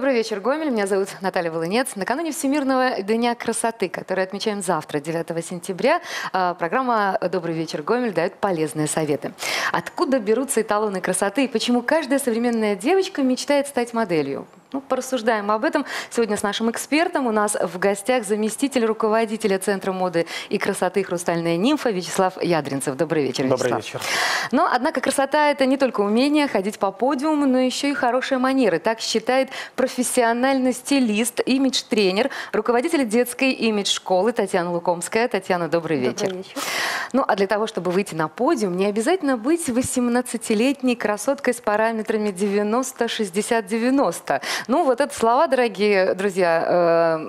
Добрый вечер, Гомель. Меня зовут Наталья Волынец. Накануне Всемирного Дня красоты, который отмечаем завтра, 9 сентября, а, программа «Добрый вечер, Гомель» дает полезные советы. Откуда берутся эталоны красоты и почему каждая современная девочка мечтает стать моделью? Ну, порассуждаем об этом сегодня с нашим экспертом. У нас в гостях заместитель руководителя Центра моды и красоты «Хрустальная нимфа» Вячеслав Ядринцев. Добрый вечер, Вячеслав. Добрый вечер. Но, однако, красота – это не только умение ходить по подиуму, но еще и хорошие манеры. Так считает профессиональный стилист, имидж-тренер, руководитель детской имидж-школы Татьяна Лукомская. Татьяна, добрый вечер. Добрый вечер. Ну, а для того, чтобы выйти на подиум, не обязательно быть 18-летней красоткой с параметрами 90-60-90. Ну, вот это слова, дорогие друзья,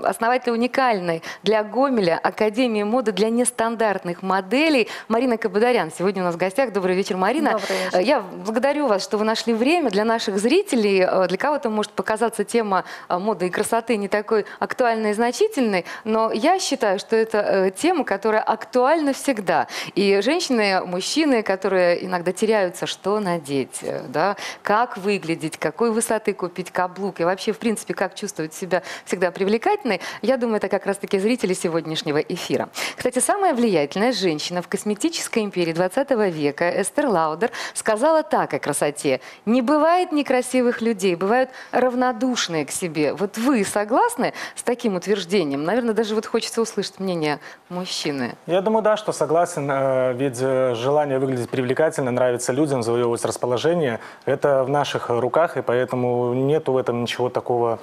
э, основатель уникальной для Гомеля Академии моды для нестандартных моделей Марина Кабадарян. Сегодня у нас в гостях. Добрый вечер, Марина. Добрый вечер. Э, Я благодарю вас, что вы нашли время для наших зрителей. Э, Для кого-то может показаться тема моды и красоты не такой актуальной и значительной, но я считаю, что это тема, которая актуальна всегда. И женщины, мужчины, которые иногда теряются, что надеть, да, как выглядеть, какой высоты купить каблук и вообще, в принципе, как чувствовать себя всегда привлекательной, я думаю, это как раз-таки зрители сегодняшнего эфира. Кстати, самая влиятельная женщина в косметической империи 20 века, Эстер Лаудер, сказала так о красоте. Не бывает некрасивых людей, бывают равнодушные к себе. Вот вы согласны с таким утверждением? Наверное, даже вот хочется услышать мнение мужчины. Я думаю, да, что согласен, э, ведь э, желание выглядеть привлекательно, нравиться людям, завоевывать расположение, это в наших руках, и поэтому нету в этом ничего такого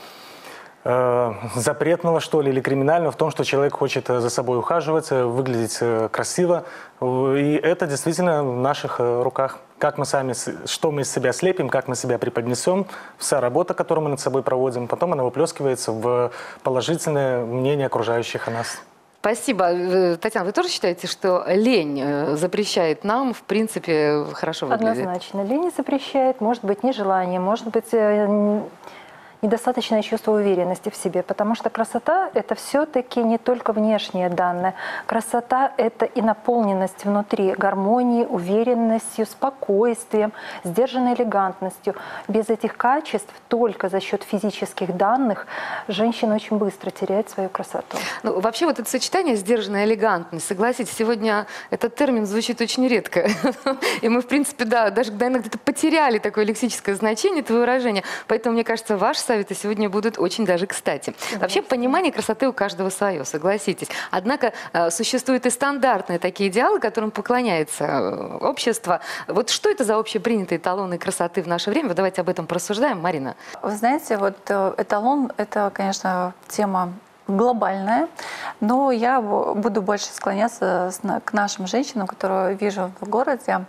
э, запретного, что ли, или криминального в том, что человек хочет э, за собой ухаживать, э, выглядеть э, красиво, и это действительно в наших руках. Как мы сами, что мы из себя слепим, как мы себя преподнесем, вся работа, которую мы над собой проводим, потом она выплескивается в положительное мнение окружающих о нас. Спасибо. Татьяна, вы тоже считаете, что лень запрещает нам, в принципе, хорошо выглядеть? Однозначно. Лень не запрещает, может быть, нежелание, может быть, недостаточное чувство уверенности в себе, потому что красота – это все-таки не только внешние данные. Красота – это и наполненность внутри, гармонией, уверенностью, спокойствием, сдержанной элегантностью. Без этих качеств, только за счет физических данных, женщина очень быстро теряет свою красоту. Ну, вообще вот это сочетание сдержанная элегантность, согласитесь, сегодня этот термин звучит очень редко. И мы, в принципе, да, даже наверное, где-то потеряли такое лексическое значение, это выражение. Поэтому, мне кажется, ваши советы сегодня будут очень даже кстати. Вообще, понимание красоты у каждого свое, согласитесь. Однако э, существуют и стандартные такие идеалы, которым поклоняется э, общество. Вот что это за общепринятые эталоны красоты в наше время? Вот давайте об этом порассуждаем, Марина. Вы знаете, вот э, эталон – это, конечно, тема глобальная, но я бу- буду больше склоняться к нашим женщинам, которые вижу в городе.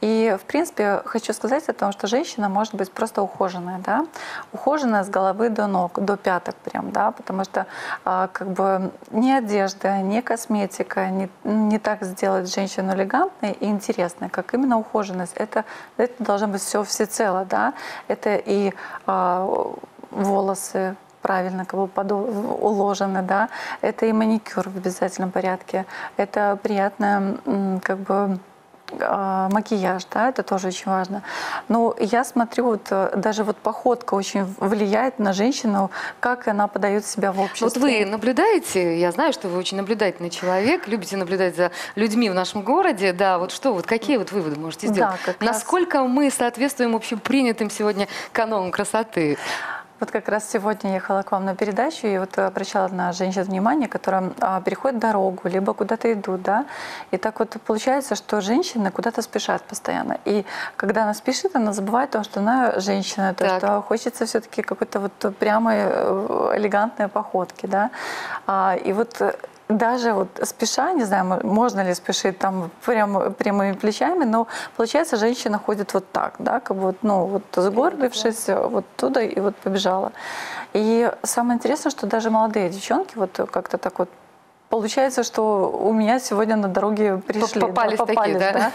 И, в принципе, хочу сказать о том, что женщина может быть просто ухоженная, да, ухоженная с головы до ног, до пяток прям, да, потому что а, как бы ни одежда, ни косметика не, не так сделать женщину элегантной и интересной, как именно ухоженность. Это, это должно быть все всецело, да, это и а, волосы, правильно как бы подо- уложены, да, это и маникюр в обязательном порядке, это приятная как бы макияж, да, это тоже очень важно. Но я смотрю, вот э, даже вот походка очень влияет на женщину, как она подает себя в обществе. Вот вы наблюдаете, я знаю, что вы очень наблюдательный человек, любите наблюдать за людьми в нашем городе, да, вот что, вот какие вот выводы можете сделать? Да, как раз. Насколько мы соответствуем общепринятым сегодня канонам красоты? Вот как раз сегодня ехала к вам на передачу и вот обращала на женщин внимание, которые а, переходят дорогу, либо куда-то идут, да. И так вот получается, что женщины куда-то спешат постоянно. И когда она спешит, она забывает о том, что она женщина, то, Так. что хочется все-таки какой-то вот прямой э, элегантной походки, да. А, и вот э, даже вот спеша, не знаю, мо- можно ли спешить там прямо, прямыми плечами, но получается, женщина ходит вот так, да, как бы вот, ну, вот сгорбившись, вот туда и вот побежала. И самое интересное, что даже молодые девчонки вот как-то так вот получается, что у меня сегодня на дороге пришли. Попались такие, да?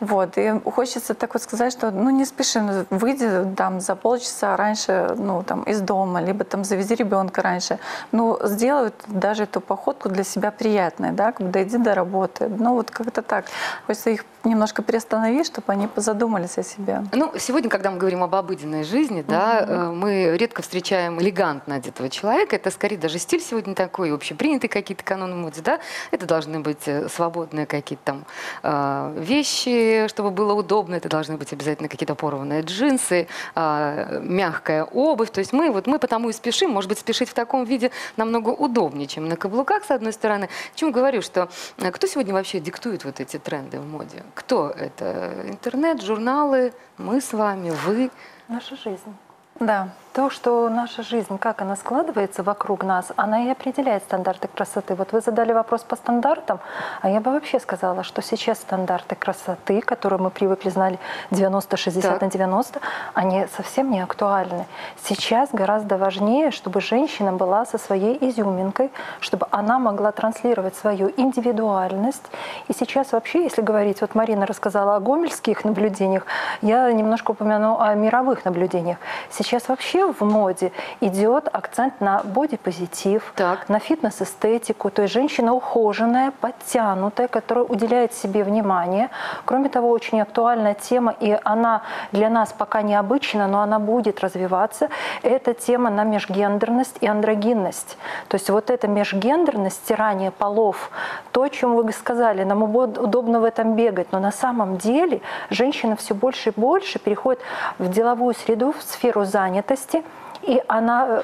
Вот, и хочется так вот сказать, что ну не спеши, выйди там за полчаса раньше, ну там из дома, либо там завези ребенка раньше. Ну сделай даже эту походку для себя приятной, да, как бы дойди до работы. Ну вот как-то так. Хочется их немножко перестановить, чтобы они позадумались о себе. Ну, сегодня, когда мы говорим об обыденной жизни, да, э, мы редко встречаем элегантно одетого человека. Это скорее даже стиль сегодня такой, общепринятые какие-то каноны моды, да. Это должны быть э, свободные какие-то там э, вещи, чтобы было удобно. Это должны быть обязательно какие-то порванные джинсы, э, мягкая обувь. То есть мы вот мы потому и спешим. Может быть, спешить в таком виде намного удобнее, чем на каблуках, с одной стороны. Чем говорю, что э, кто сегодня вообще диктует вот эти тренды в моде? Кто это? Интернет, журналы, мы с вами, вы? Наша жизнь. Да. То, что наша жизнь, как она складывается вокруг нас, она и определяет стандарты красоты. Вот вы задали вопрос по стандартам, а я бы вообще сказала, что сейчас стандарты красоты, которые мы привыкли знали 90-60 Так. на 90, они совсем не актуальны. Сейчас гораздо важнее, чтобы женщина была со своей изюминкой, чтобы она могла транслировать свою индивидуальность. И сейчас вообще, если говорить, вот Марина рассказала о гомельских наблюдениях, я немножко упомяну о мировых наблюдениях. Сейчас вообще в моде идет акцент на бодипозитив, Так. на фитнес-эстетику, то есть женщина ухоженная, подтянутая, которая уделяет себе внимание. Кроме того, очень актуальная тема, и она для нас пока необычна, но она будет развиваться, это тема на межгендерность и андрогинность. То есть вот эта межгендерность, стирание полов, то, о чем вы сказали, нам удобно в этом бегать, но на самом деле женщина все больше и больше переходит в деловую среду, в сферу занятости, и она э,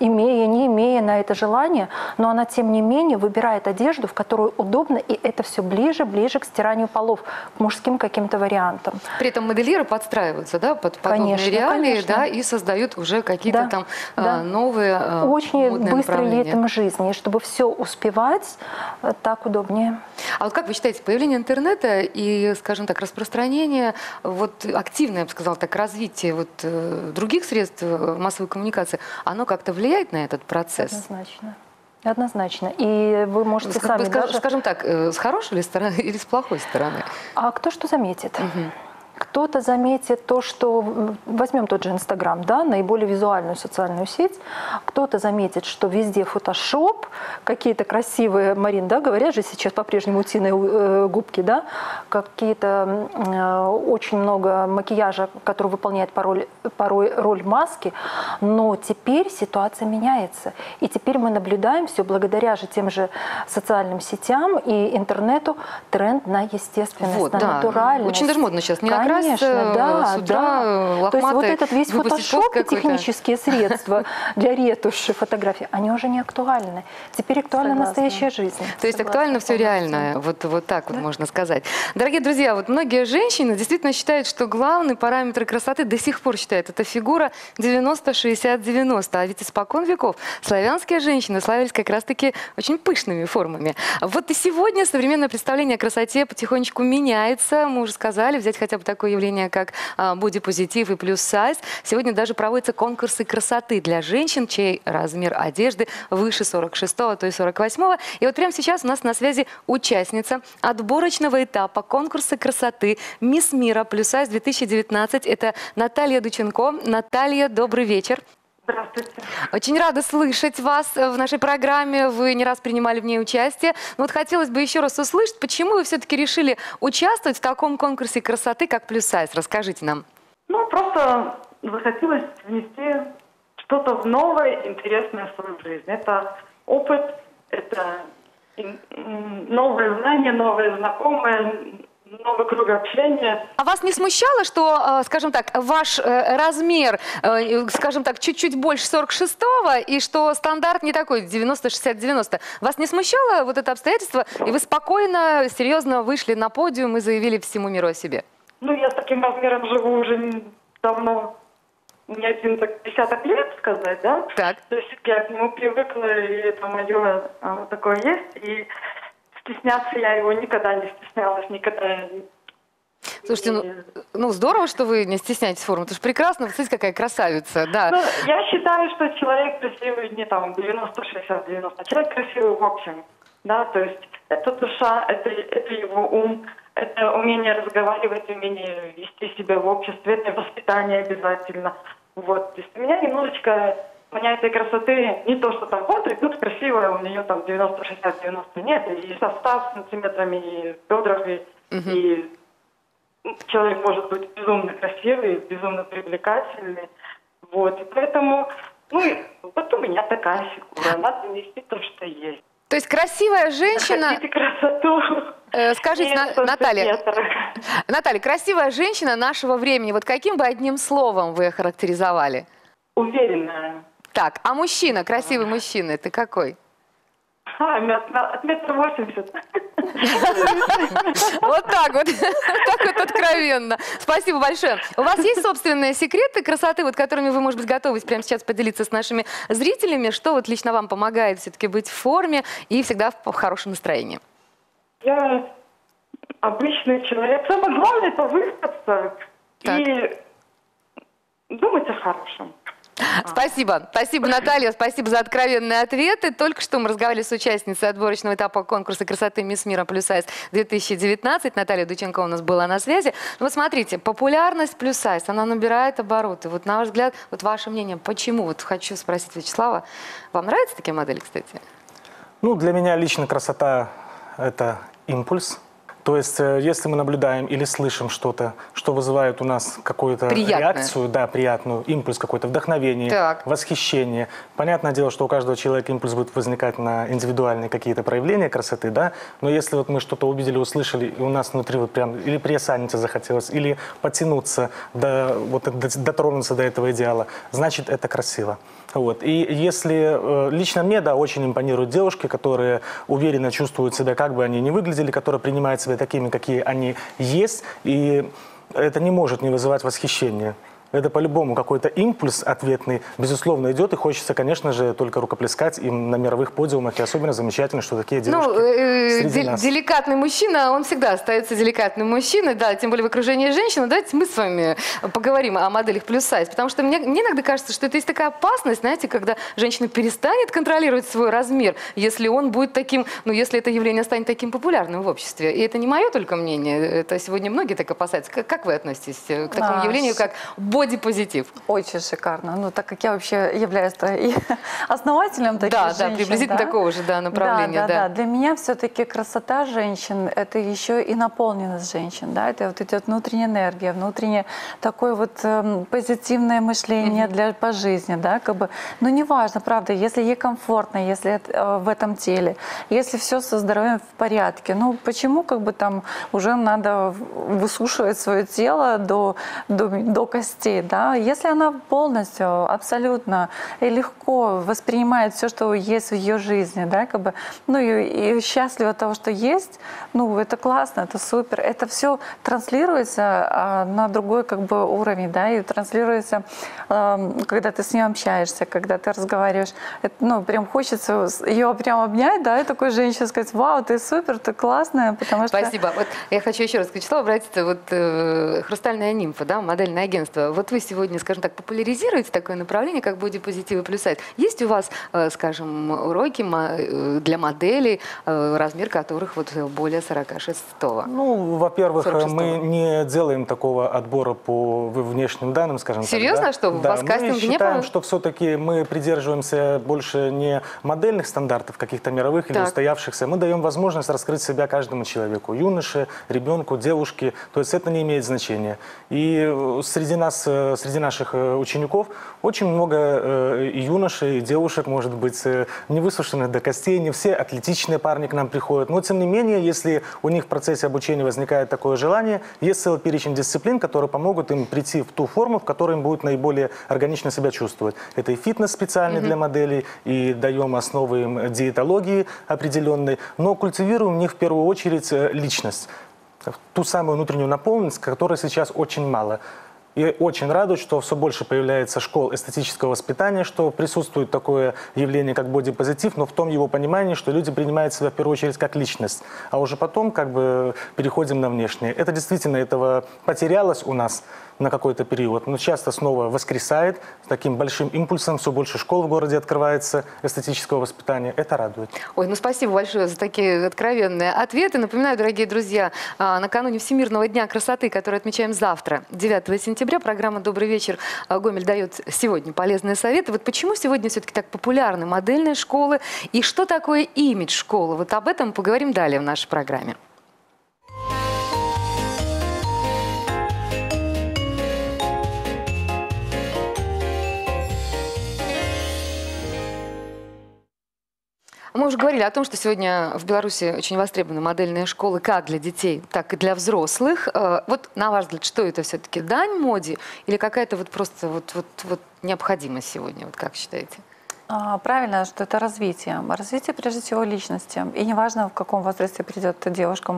имея, не имея на это желание, но она тем не менее выбирает одежду, в которую удобно, и это все ближе, ближе к стиранию полов, к мужским каким-то вариантам. При этом модельеры подстраиваются, да, под подобные Конечно, реалии, конечно. да, и создают уже какие-то Да, там да. а, новые а, Очень быстрый ритм жизни, чтобы все успевать, э, так удобнее. А вот как вы считаете, появление интернета и, скажем так, распространение, вот активное, я бы сказала так, развитие вот э, других средств массовой коммуникации, оно как-то влияет на этот процесс? Однозначно. Однозначно. И вы можете Ска- сами ска- даже... Скажем так, э, с хорошей ли стороны или с плохой стороны? А кто что заметит? Кто-то заметит то, что... Возьмем тот же Инстаграм, да, наиболее визуальную социальную сеть. Кто-то заметит, что везде фотошоп, какие-то красивые, Марин, да, говорят же сейчас по-прежнему утиные э, губки, да, какие-то э, очень много макияжа, который выполняет порой, порой роль маски, но теперь ситуация меняется. И теперь мы наблюдаем все благодаря же тем же социальным сетям и интернету тренд на естественность, Вот, на да. натуральность. Очень даже модно сейчас. Не накраситься, Конечно, да, с утра, да. э, То есть вот этот весь фотошоп и технические средства для ретуши фотографий, они уже не актуальны. Теперь актуальна Согласна. настоящая жизнь. То есть Согласна актуально все реальное, вот, вот так вот можно сказать. Дорогие друзья, вот многие женщины действительно считают, что главный параметр красоты до сих пор считают, это фигура 90-60-90. А ведь испокон веков славянские женщины славились как раз-таки очень пышными формами. Вот и сегодня современное представление о красоте потихонечку меняется. Мы уже сказали, взять хотя бы такое явление, как а, бодипозитив и плюс сайз. Сегодня даже проводятся конкурсы красоты для женщин, чей размер одежды выше 46-го, то и 48-го. И вот прямо сейчас у нас на связи участница отборочного этапа конкурса красоты «Мисс Мира плюс сайз 2019». Это Наталья Дученко. Наталья, добрый вечер. Здравствуйте. Очень рада слышать вас в нашей программе. Вы не раз принимали в ней участие. Но вот хотелось бы еще раз услышать, почему вы все-таки решили участвовать в таком конкурсе красоты, как плюс сайз. Расскажите нам. Ну, просто захотелось внести что-то в новое, интересное в свою жизнь. Это опыт, это новые знания, новые знакомые, новый круг общения. А вас не смущало, что, э, скажем так, ваш э, размер, э, скажем так, чуть-чуть больше 46-го, и что стандарт не такой 90-60-90? Вас не смущало вот это обстоятельство, и вы спокойно, серьезно вышли на подиум и заявили всему миру о себе? Ну, я с таким размером живу уже давно, не один так десяток лет, сказать, да? Так. То есть я к нему привыкла, и это мое а, вот такое есть. И стесняться я его никогда не стеснялась, никогда Слушайте, ну, ну здорово, что вы не стесняетесь формы. Это же прекрасно. Вы смотрите, какая красавица. Да. Ну, я считаю, что человек красивый не там 90, 60, 90. Человек красивый в общем. да, то есть это душа, это, это его ум, это умение разговаривать, умение вести себя в обществе, это воспитание обязательно. Вот, то есть у меня немножечко понятие красоты не то, что там вот идут красивая, у нее там 90, 60, 90, нет, и состав с сантиметрами, и бедрах, и, и человек может быть безумно красивый, безумно привлекательный. Вот, и поэтому, ну, и вот у меня такая фигура, надо нести то, что есть. То есть красивая женщина... Хотите красоту? Э, скажите, Нет, На- Наталья. Наталья, красивая женщина нашего времени, вот каким бы одним словом вы охарактеризовали? Уверенная. Так, а мужчина, красивый мужчина, это какой? А, от метра восемьдесят. Вот так вот, так вот откровенно. Спасибо большое. У вас есть собственные секреты красоты, вот которыми вы, может быть, готовы прямо сейчас поделиться с нашими зрителями? Что вот лично вам помогает все-таки быть в форме и всегда в хорошем настроении? Я обычный человек. Самое главное это выспаться Так. и думать о хорошем. Спасибо. Спасибо, Наталья. Спасибо за откровенные ответы. Только что мы разговаривали с участницей отборочного этапа конкурса красоты «Мисс Мира плюс сайз 2019». Наталья Дученко у нас была на связи. Ну, Вот смотрите, популярность плюс сайз, она набирает обороты. Вот на ваш взгляд, вот ваше мнение, почему? Вот хочу спросить Вячеслава. Вам нравятся такие модели, кстати? Ну, для меня лично красота – это импульс. То есть, э, если мы наблюдаем или слышим что-то, что вызывает у нас какую-то реакцию, да, приятную, импульс какой-то, вдохновение, Так. восхищение. Понятное дело, что у каждого человека импульс будет возникать на индивидуальные какие-то проявления красоты, да, но если вот мы что-то увидели, услышали, и у нас внутри вот прям или приосаниться захотелось, или потянуться, до, вот, до- дотронуться до этого идеала, значит, это красиво. Вот. И если э, лично мне, да, очень импонируют девушки, которые уверенно чувствуют себя, как бы они ни выглядели, которые принимают себя такими, какие они есть, и это не может не вызывать восхищения. Это по-любому какой-то импульс ответный, безусловно, идет, и хочется, конечно же, только рукоплескать им на мировых подиумах, и особенно замечательно, что такие девушки Ну, э, среди нас. деликатный мужчина, он всегда остается деликатным мужчиной, да, тем более в окружении женщин. Давайте мы с вами поговорим о моделях плюс сайз, потому что мне, мне иногда кажется, что это есть такая опасность, знаете, когда женщина перестанет контролировать свой размер, если он будет таким, ну, если это явление станет таким популярным в обществе. И это не мое только мнение, это сегодня многие так опасаются. Как, как вы относитесь к такому А, явлению, как бодипозитив? Очень шикарно. Ну, так как я вообще являюсь и основателем таких Да, да, женщин, приблизительно да. такого же, да, направления, Да, да. да, да. Для меня все-таки красота женщин – это еще и наполненность женщин. Да? Это вот идет внутренняя энергия, внутреннее такое вот эм, позитивное мышление для, по жизни. Да? Как бы, ну, неважно, правда, если ей комфортно, если это, э, в этом теле, если все со здоровьем в порядке, ну, почему как бы там уже надо высушивать свое тело до, до, до костей, да? Если она полностью, абсолютно и легко воспринимает все, что есть в ее жизни, да, как бы, ну и, и счастлива того, что есть, ну это классно, это супер, это все транслируется а, на другой как бы уровень, да, и транслируется, ам, когда ты с ней общаешься, когда ты разговариваешь, Это, ну прям хочется ее прям обнять, да, и такой женщине сказать, вау, ты супер, ты классная, потому что Спасибо. Вот я хочу еще раз к Вячеславу обратиться. Вот э, «Хрустальная нимфа», да, модельное агентство. Вот вы сегодня, скажем так, популяризируете такое направление, как бодипозитив и плюс сайз. Есть у вас, э, скажем, уроки э, для моделей, э, размер которых вот более 46 Ну, во-первых, 46-го. мы не делаем такого отбора по внешним данным, скажем Серьезно? так. да. Что, да, вас мы кастинг не считаем, по- что все-таки мы придерживаемся больше не модельных стандартов, каких-то мировых или Так. устоявшихся. Мы даем возможность раскрыть себя каждому человеку, юноше, ребенку, девушке. То есть это не имеет значения. И среди нас, среди наших э, учеников очень много э, юношей, и девушек, может быть, э, не высушенных до костей, не все атлетичные парни к нам приходят. Но, тем не менее, если у них в процессе обучения возникает такое желание, есть целый перечень дисциплин, которые помогут им прийти в ту форму, в которой им будет наиболее органично себя чувствовать. Это и фитнес специальный для моделей, и даем основы им диетологии определенной, но культивируем в них в первую очередь э, личность ту самую внутреннюю наполненность, которой сейчас очень мало. И очень радует, что все больше появляется школ эстетического воспитания, что присутствует такое явление, как бодипозитив, но в том его понимании, что люди принимают себя в первую очередь как личность, а уже потом как бы переходим на внешнее. Это действительно этого потерялось у нас. На какой-то период, но часто снова воскресает с таким большим импульсом, все больше школ в городе открывается эстетического воспитания. Это радует. Ой, ну спасибо большое за такие откровенные ответы. Напоминаю, дорогие друзья, а, накануне Всемирного дня красоты, который отмечаем завтра, 9 сентября, программа «Добрый вечер» а, Гомель дает сегодня полезные советы. Вот почему сегодня все-таки так популярны модельные школы и что такое имидж школы? Вот об этом поговорим далее в нашей программе. Мы уже говорили о том, что сегодня в Беларуси очень востребованы модельные школы как для детей, так и для взрослых. Э, вот на ваш взгляд, что это все-таки дань моде или какая-то вот просто вот, вот, вот необходимость сегодня, вот как считаете? А, правильно, что это развитие. Развитие, прежде всего, личности. И неважно, в каком возрасте придет девушка,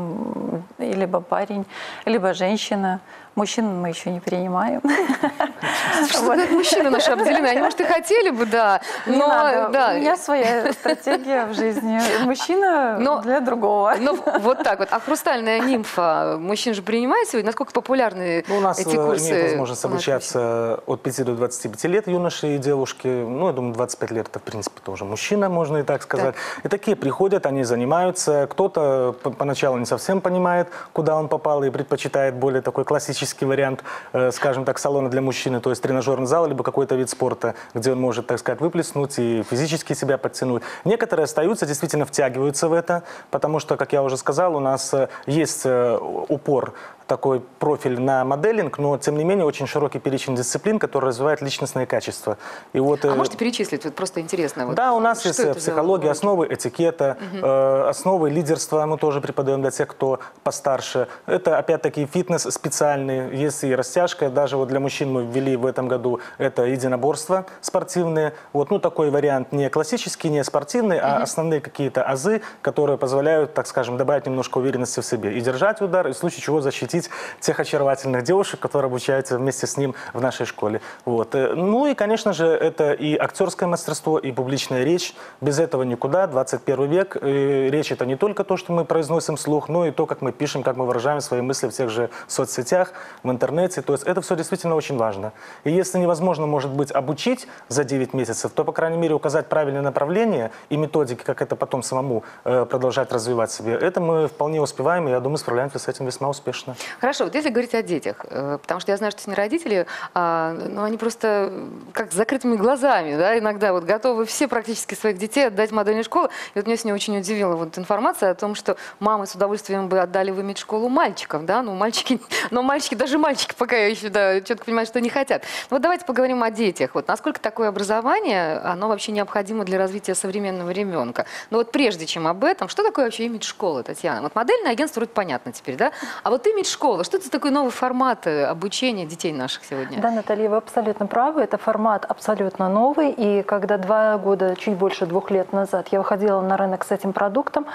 либо парень, либо женщина. Мужчин мы еще не принимаем. Что мужчины наши обделены. Они, может, и хотели бы, да. Но да. у меня своя стратегия в жизни. Мужчина но, для другого. Ну, вот так вот. А хрустальная нимфа, мужчин же принимает сегодня? Насколько популярны ну, у нас эти курсы? имеют возможность обучаться от 5 до 25 лет юноши и девушки. Ну, я думаю, 25 лет это, в принципе, тоже мужчина, можно и так сказать. Так. И такие приходят, они занимаются. Кто-то поначалу не совсем понимает, куда он попал и предпочитает более такой классический классический вариант, э, скажем так, салона для мужчины, то есть тренажерный зал, либо какой-то вид спорта, где он может, так сказать, выплеснуть и физически себя подтянуть. Некоторые остаются, действительно втягиваются в это, потому что, как я уже сказал, у нас э, есть э, упор такой профиль на моделинг, но тем не менее очень широкий перечень дисциплин, который развивает личностные качества. И вот, а э, можете перечислить? Вот просто интересно. Вот, да, у нас есть э, психология, основы этикета, угу. э, основы лидерства мы тоже преподаем для тех, кто постарше. Это опять-таки фитнес специальный, есть и растяжка, даже вот для мужчин мы ввели в этом году это единоборство спортивные. Вот, ну такой вариант не классический, не спортивный, угу. а основные какие-то азы, которые позволяют, так скажем, добавить немножко уверенности в себе и держать удар, и в случае чего защитить возбудить тех очаровательных девушек, которые обучаются вместе с ним в нашей школе. Вот. Э, ну и, конечно же, это и актерское мастерство, и публичная речь. Без этого никуда. 21 век. И речь это не только то, что мы произносим вслух, но и то, как мы пишем, как мы выражаем свои мысли в тех же соцсетях, в интернете. То есть это все действительно очень важно. И если невозможно, может быть, обучить за 9 месяцев, то, по крайней мере, указать правильное направление и методики, как это потом самому э, продолжать развивать себе, это мы вполне успеваем, и я думаю, справляемся с этим весьма успешно. Хорошо, вот если говорить о детях, э, потому что я знаю, что сегодня родители, а, ну, они просто как с закрытыми глазами, да, иногда вот готовы все практически своих детей отдать в модельную школу. И вот меня сегодня очень удивила вот информация о том, что мамы с удовольствием бы отдали в имидж школу мальчиков, да, ну мальчики, но мальчики, даже мальчики пока еще, да, четко понимают, что не хотят. Вот давайте поговорим о детях. Вот насколько такое образование, оно вообще необходимо для развития современного ребенка. Но вот прежде чем об этом, что такое вообще имидж школы, Татьяна? Вот модельное агентство вроде понятно теперь, да? А вот имидж школа, что это за такой новый формат э, обучения детей наших сегодня? Да, Наталья, вы абсолютно правы. Это формат абсолютно новый. И когда два года, чуть больше двух лет назад я выходила на рынок с этим продуктом,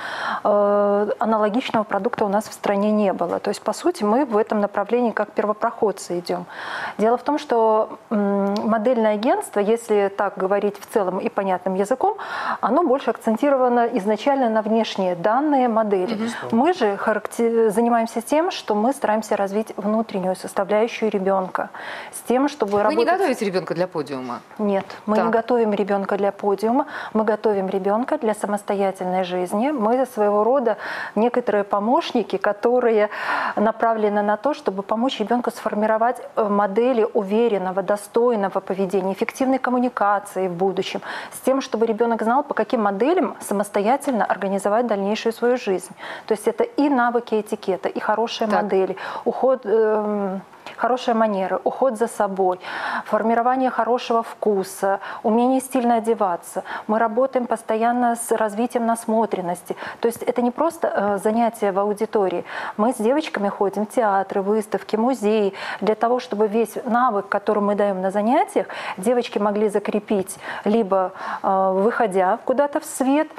э, аналогичного продукта у нас в стране не было. То есть, по сути, мы в этом направлении как первопроходцы идем. Дело в том, что модельное агентство, если так говорить в целом и понятным языком, оно больше акцентировано изначально на внешние данные модели. Угу. Мы же характер... занимаемся тем, что мы стараемся развить внутреннюю составляющую ребенка. С тем, чтобы Вы работать... не готовите ребенка для подиума? Нет, мы так. не готовим ребенка для подиума. Мы готовим ребенка для самостоятельной жизни. Мы своего рода некоторые помощники, которые направлены на то, чтобы помочь ребенку сформировать э, модели уверенного, достойного поведения, эффективной коммуникации в будущем, с тем, чтобы ребенок знал, по каким моделям самостоятельно организовать дальнейшую свою жизнь. То есть это и навыки этикета, и хорошие так. модели, уход, э, хорошая манера, уход за собой, формирование хорошего вкуса, умение стильно одеваться. Мы работаем постоянно с развитием насмотренности. То есть это не просто э, занятия в аудитории. Мы с девочками ходим в театры, выставки, музеи, для того, чтобы весь навык, который мы даем на занятиях, девочки могли закрепить либо э, выходя куда-то в свет –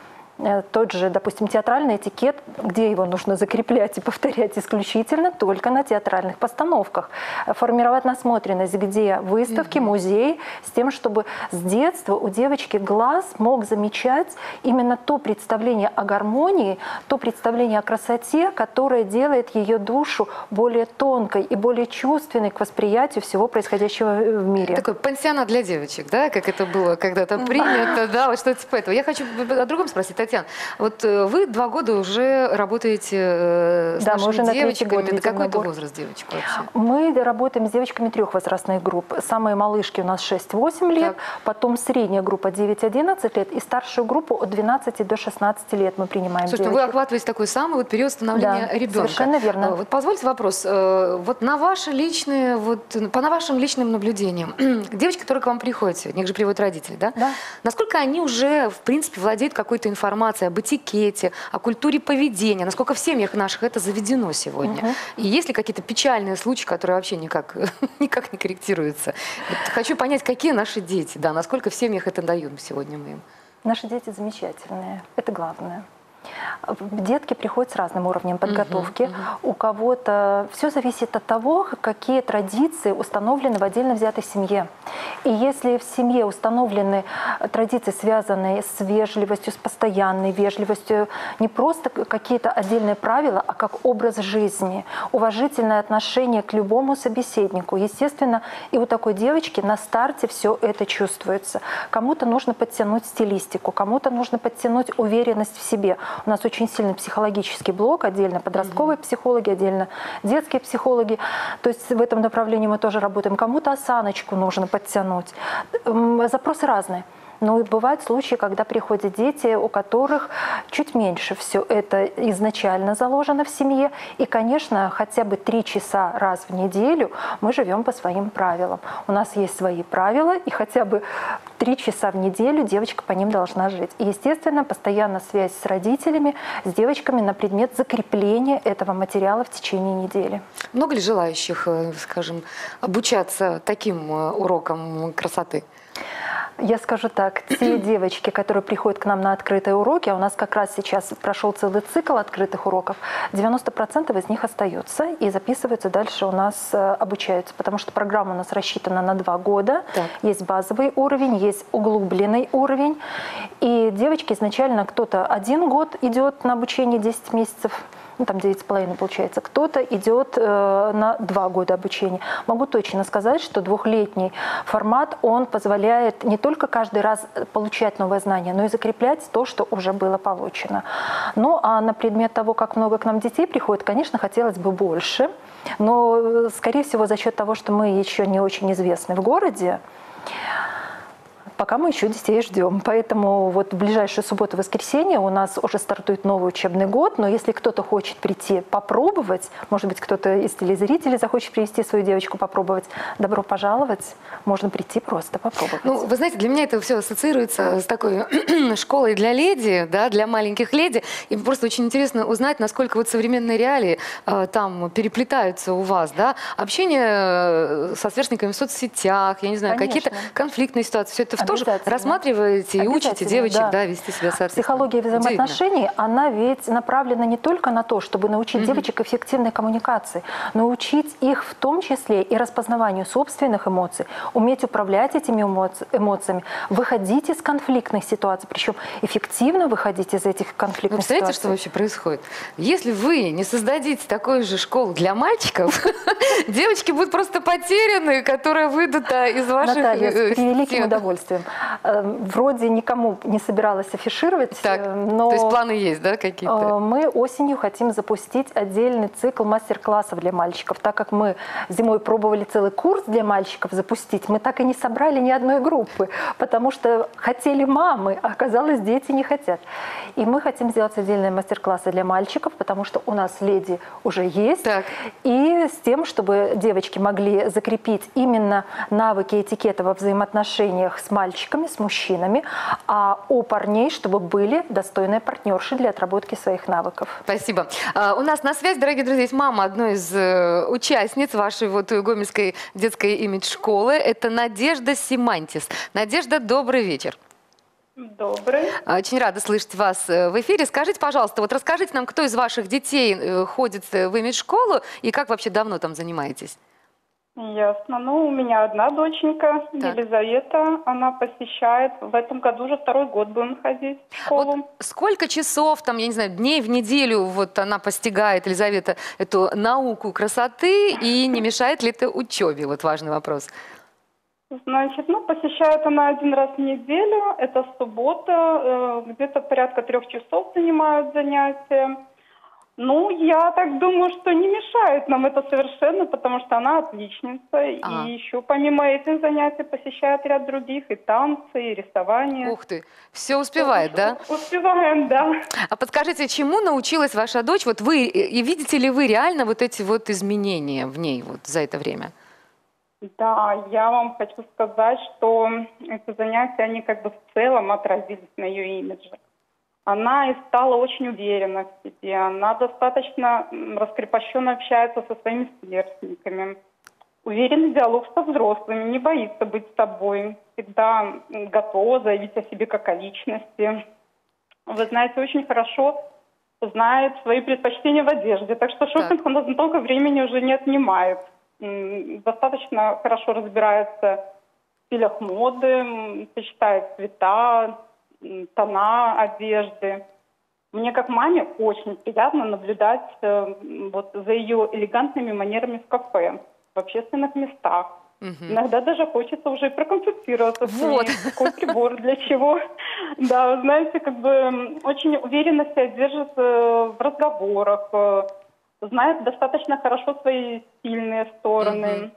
тот же, допустим, театральный этикет, где его нужно закреплять и повторять исключительно только на театральных постановках. Формировать насмотренность, где выставки, музей, с тем, чтобы с детства у девочки глаз мог замечать именно то представление о гармонии, то представление о красоте, которое делает ее душу более тонкой и более чувственной к восприятию всего происходящего в мире. Такой пансионат для девочек, да, как это было когда-то принято, да, вот что-то типа этого. Я хочу о другом спросить, Татьяна. Вот э, вы два года уже работаете э, с Да, мы нашими уже на девочками. год Да ведем какой это возраст девочек вообще? Мы работаем с девочками трех возрастных групп. Самые малышки у нас 6-8 лет, Так. потом средняя группа 9-11 лет и старшую группу от 12 до 16 лет мы принимаем Слушайте, ну вы девочек. охватываете такой самый вот период становления Да, ребенка. совершенно верно. Э, Вот позвольте вопрос. Вот на ваши личные, вот по на вашим личным наблюдениям, девочки, которые к вам приходят сегодня, их же приводят родители, да? Да. Насколько они уже, в принципе, владеют какой-то информацией об этикете, о культуре поведения, насколько в семьях наших это заведено сегодня? И есть ли какие-то печальные случаи, которые вообще никак, никак не корректируются? Вот хочу понять, какие наши дети, да, насколько в семьях это дают сегодня мы им. Наши дети замечательные, это главное. Детки приходят с разным уровнем подготовки. У кого-то все зависит от того, какие традиции установлены в отдельно взятой семье. И если в семье установлены традиции, связанные с вежливостью, с постоянной вежливостью, не просто какие-то отдельные правила, а как образ жизни, уважительное отношение к любому собеседнику. Естественно, и у такой девочки на старте все это чувствуется. Кому-то нужно подтянуть стилистику, кому-то нужно подтянуть уверенность в себе. У нас очень сильный психологический блок, отдельно подростковые психологи, отдельно детские психологи. То есть в этом направлении мы тоже работаем. Кому-то осаночку нужно подтянуть. Запросы разные. Но и бывают случаи, когда приходят дети, у которых чуть меньше все это изначально заложено в семье. И, конечно, хотя бы три часа раз в неделю мы живем по своим правилам. У нас есть свои правила, и хотя бы три часа в неделю девочка по ним должна жить. И, естественно, постоянно связь с родителями, с девочками на предмет закрепления этого материала в течение недели. Много ли желающих, э, скажем, обучаться таким э, урокам красоты? Я скажу так, те девочки, которые приходят к нам на открытые уроки, а у нас как раз сейчас прошел целый цикл открытых уроков, 90% из них остаются и записываются дальше у нас, э, обучаются, потому что программа у нас рассчитана на два года. Так. Есть базовый уровень, есть углубленный уровень. И девочки изначально кто-то один год идет на обучение 10 месяцев, ну, там 9,5 получается. Кто-то идет э, на два года обучения. Могу точно сказать, что двухлетний формат, он позволяет не только каждый раз получать новые знания, но и закреплять то, что уже было получено. Ну, а на предмет того, как много к нам детей приходит, конечно, хотелось бы больше. Но, э, скорее всего, за счет того, что мы еще не очень известны в городе, Пока мы еще детей ждем. Поэтому вот в ближайшую субботу воскресенье у нас уже стартует новый учебный год. Но если кто-то хочет прийти попробовать, может быть, кто-то из телезрителей захочет привести свою девочку попробовать, добро пожаловать. Можно прийти просто попробовать. Ну, вы знаете, для меня это все ассоциируется с такой школой для леди, да, для маленьких леди. И просто очень интересно узнать, насколько вот современные реалии э, там переплетаются у вас, да. Общение э, со сверстниками в соцсетях, я не знаю, какие-то конфликтные ситуации. Все это тоже рассматриваете и учите девочек, да. да, вести себя соответственно. Психология взаимоотношений, она ведь направлена не только на то, чтобы научить девочек эффективной коммуникации, но учить их в том числе и распознаванию собственных эмоций, уметь управлять этими эмоци- эмоциями, выходить из конфликтных ситуаций, причем эффективно выходить из этих Вы конфликтных представляете, что ситуаций. вообще происходит? Если вы не создадите такую же школу для мальчиков, девочки будут просто потеряны, которые выйдут а, из ваших Наталья, э, с превеликим удовольствием. Э, Вроде никому не собиралась афишировать, Так, э, но то есть планы есть, да, какие-то? Э, Мы осенью хотим запустить отдельный цикл мастер-классов для мальчиков. Так как мы зимой пробовали целый курс для мальчиков запустить, мы так и не собрали ни одной группы, потому что хотели мамы, а оказалось, дети не хотят. И мы хотим сделать отдельные мастер-классы для мальчиков, потому что у нас леди уже есть. Так. И с тем, чтобы девочки могли закрепить именно навыки этикета во взаимоотношениях с мальчиками, с мужчинами, а у парней, чтобы были достойные партнерши для отработки своих навыков. Спасибо. А, У нас на связи, дорогие друзья, есть мама одной из э, участниц вашей вот гомельской детской имидж-школы. Это Надежда Симантис. Надежда, добрый вечер. Добрый. Очень рада слышать вас э, в эфире. Скажите, пожалуйста, вот расскажите нам, кто из ваших детей э, ходит в имидж-школу и как вообще давно там занимаетесь? Ясно. Ну, у меня одна доченька, Так. Елизавета. Она посещает. В этом году уже второй год будем ходить в школу. Вот сколько часов, там, я не знаю, дней в неделю вот она постигает, Елизавета, эту науку красоты и не мешает ли это учебе? Вот важный вопрос. Значит, ну, посещает она один раз в неделю. Это суббота. э, Где-то порядка трех часов занимают занятия. Ну, я так думаю, что не мешает нам это совершенно, потому что она отличница. Ага. И еще помимо этих занятий посещает ряд других. И танцы, и рисование. Ух ты, все успевает, да? Успеваем, да. А подскажите, чему научилась ваша дочь? Вот вы, и видите ли вы реально вот эти вот изменения в ней вот за это время? Да, я вам хочу сказать, что эти занятия, они как бы в целом отразились на ее имидже. Она и стала очень уверена в себе, она достаточно раскрепощенно общается со своими сверстниками. Уверенный диалог со взрослыми, не боится быть собой, всегда готова заявить о себе как о личности. Вы знаете, очень хорошо знает свои предпочтения в одежде, так что шопинг у нас много времени уже не отнимает. Достаточно хорошо разбирается в стилях моды, сочетает цвета, тона одежды. Мне как маме очень приятно наблюдать э, вот за ее элегантными манерами в кафе, в общественных местах. Мгм. Иногда даже хочется уже проконсультироваться с ней, какой прибор, для чего. Да, знаете, как бы очень уверенно себя держит э, в разговорах, э, знает достаточно хорошо свои сильные стороны.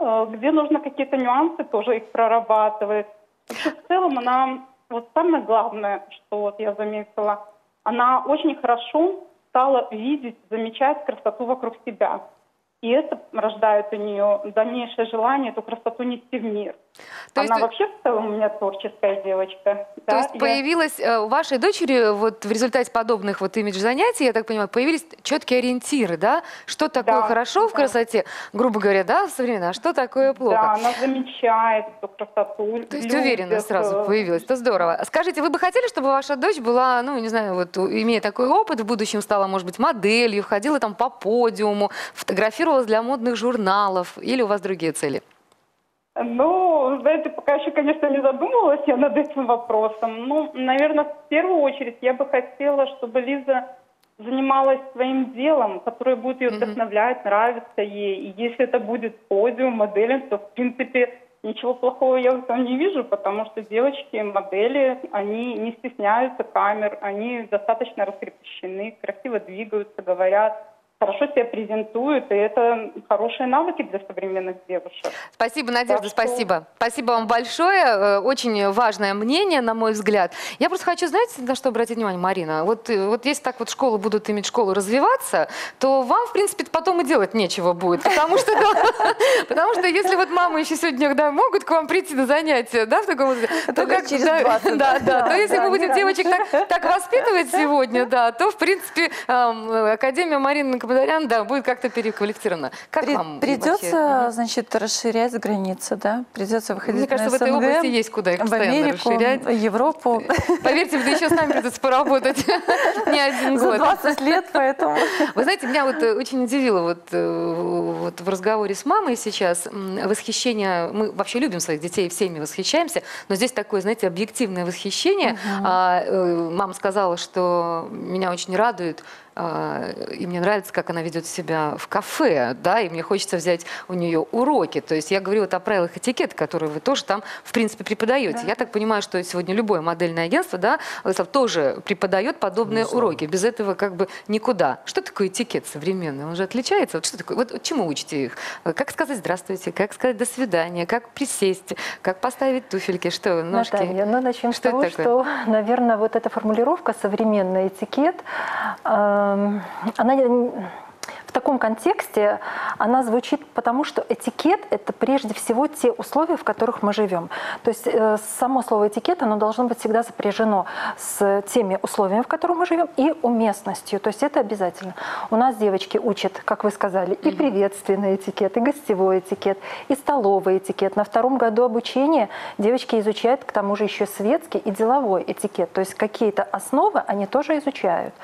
Где нужно какие-то нюансы, тоже их прорабатывает. Вообще, в целом она, вот самое главное, что вот я заметила, она очень хорошо стала видеть, замечать красоту вокруг себя. И это рождает у нее дальнейшее желание эту красоту нести в мир. То есть Она вы- вообще в у меня творческая девочка. То да, есть я- появилась э, у вашей дочери вот в результате подобных вот имидж-занятий, я так понимаю, появились четкие ориентиры, да? Что такое Да, хорошо в да. красоте, грубо говоря, да, в современной, а что такое плохо? Да, она замечает эту красоту. То есть любит, уверенность сразу э, появилась. Это здорово. Скажите, вы бы хотели, чтобы ваша дочь была, ну, не знаю, вот имея такой опыт, в будущем стала, может быть, моделью, ходила там по подиуму, фотографировалась для модных журналов, или у вас другие цели? Ну, знаете, пока еще, конечно, не задумывалась я над этим вопросом. Ну, наверное, в первую очередь я бы хотела, чтобы Лиза занималась своим делом, которое будет ее вдохновлять, нравиться ей. И если это будет подиум, моделинг, то, в принципе, ничего плохого я в этом не вижу, потому что девочки, модели, они не стесняются камер, они достаточно раскрепощены, красиво двигаются, говорят, хорошо себя презентуют, и это хорошие навыки для современных девушек. Спасибо, Надежда, Так что- спасибо. Спасибо вам большое. Э, Очень важное мнение, на мой взгляд. Я просто хочу, знаете, на что обратить внимание, Марина? Вот, э, вот если так вот школы будут иметь школу развиваться, то вам, в принципе, потом и делать нечего будет. Потому что, потому что если вот мамы еще сегодня да, могут к вам прийти на занятия, да, в таком то как, через да, 20, да, да, то если мы будем девочек так, воспитывать сегодня, да, то, в принципе, эм, Академия Марины Кабадарян, да, будет как-то переквалифицирована. Как При- вам Придется, вообще? значит, расширять границы, да? Придется выходить Мне кажется, на в этой СНГ, области есть куда их в Америку, расширять. Европу. Поверьте, да еще с нами придется поработать не один За год. 20 лет, поэтому... Вы знаете, меня вот э, очень удивило вот, э, вот в разговоре с мамой сейчас восхищение. Мы вообще любим своих детей, всеми восхищаемся, но здесь такое, знаете, объективное восхищение. А, э, мама сказала, что меня очень радует и мне нравится, как она ведет себя в кафе, да, и мне хочется взять у нее уроки. То есть я говорю вот о правилах этикета, которые вы тоже там, в принципе, преподаете. Я так понимаю, что сегодня любое модельное агентство, да, Владислав, тоже преподает подобные уроки. Без этого как бы никуда. Что такое этикет современный? Он же отличается. Вот что такое? Вот чему учите их? Как сказать здравствуйте, как сказать до свидания, как присесть, как поставить туфельки, что, ножки? Наталья, ну начнем Что с того, что, наверное, вот эта формулировка современный этикет, эм, она не- в таком контексте она звучит потому, что этикет – это прежде всего те условия, в которых мы живем. То есть э, само слово этикет, оно должно быть всегда сопряжено с теми условиями, в которых мы живем, и уместностью. То есть это обязательно. У нас девочки учат, как вы сказали, и приветственный этикет, и гостевой этикет, и столовый этикет. На втором году обучения девочки изучают, к тому же, еще светский и деловой этикет. То есть какие-то основы они тоже изучают.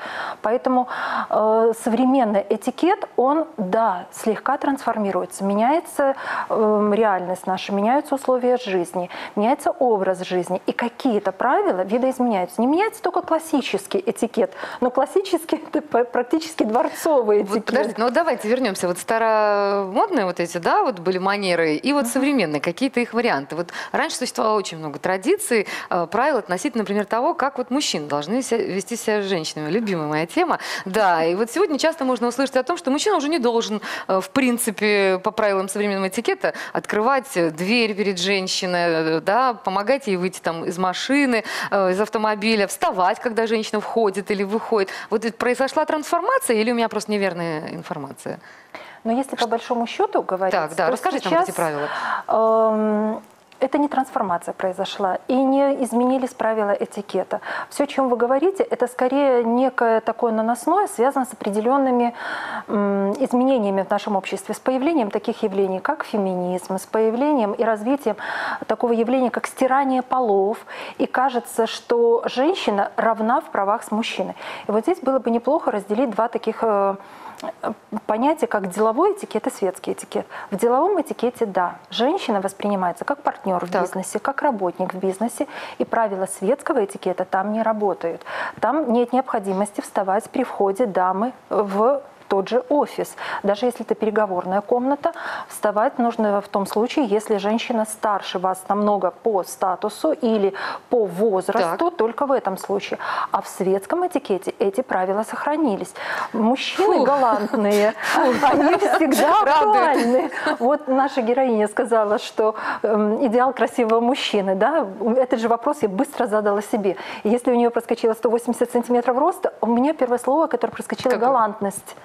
Поэтому э, современный этикет, он, да, слегка трансформируется. Меняется э, реальность наша, меняются условия жизни, меняется образ жизни. И какие-то правила видоизменяются. Не меняется только классический этикет, но классический – это практически дворцовый этикет. Вот, подождите, ну давайте вернемся. Вот старомодные вот эти, да, вот были манеры, и вот современные, какие-то их варианты. Вот раньше существовало очень много традиций, э, правил относительно, например, того, как вот мужчины должны вести себя с женщинами. Любимая моя тема. Да, и вот сегодня часто можно услышать о том, что мужчина уже не должен, э, в принципе, по правилам современного этикета, открывать дверь перед женщиной, э, да, помогать ей выйти там из машины, э, из автомобиля, вставать, когда женщина входит или выходит. Вот произошла трансформация или у меня просто неверная информация? Но если по большому счету говорить, Так, да, расскажите нам сейчас, эти правила. эм, это не трансформация произошла, и не изменились правила этикета. Все, чем вы говорите, это скорее некое такое наносное, связано с определенными изменениями в нашем обществе, с появлением таких явлений, как феминизм, с появлением и развитием такого явления, как стирание полов. И кажется, что женщина равна в правах с мужчиной. И вот здесь было бы неплохо разделить два таких э, понятие как деловой этикет и светский этикет. В деловом этикете, да, женщина воспринимается как партнер в Так. бизнесе, как работник в бизнесе, и правила светского этикета там не работают. Там нет необходимости вставать при входе дамы в тот же офис. Даже если это переговорная комната, вставать нужно в том случае, если женщина старше вас намного по статусу или по возрасту, только в этом случае. А в светском этикете эти правила сохранились. Мужчины Фух. галантные, они всегда актуальны. Вот наша героиня сказала, что эм, идеал красивого мужчины, да, этот же вопрос я быстро задала себе. Если у нее проскочило 180 сантиметров роста, у меня первое слово, которое проскочило, галантность.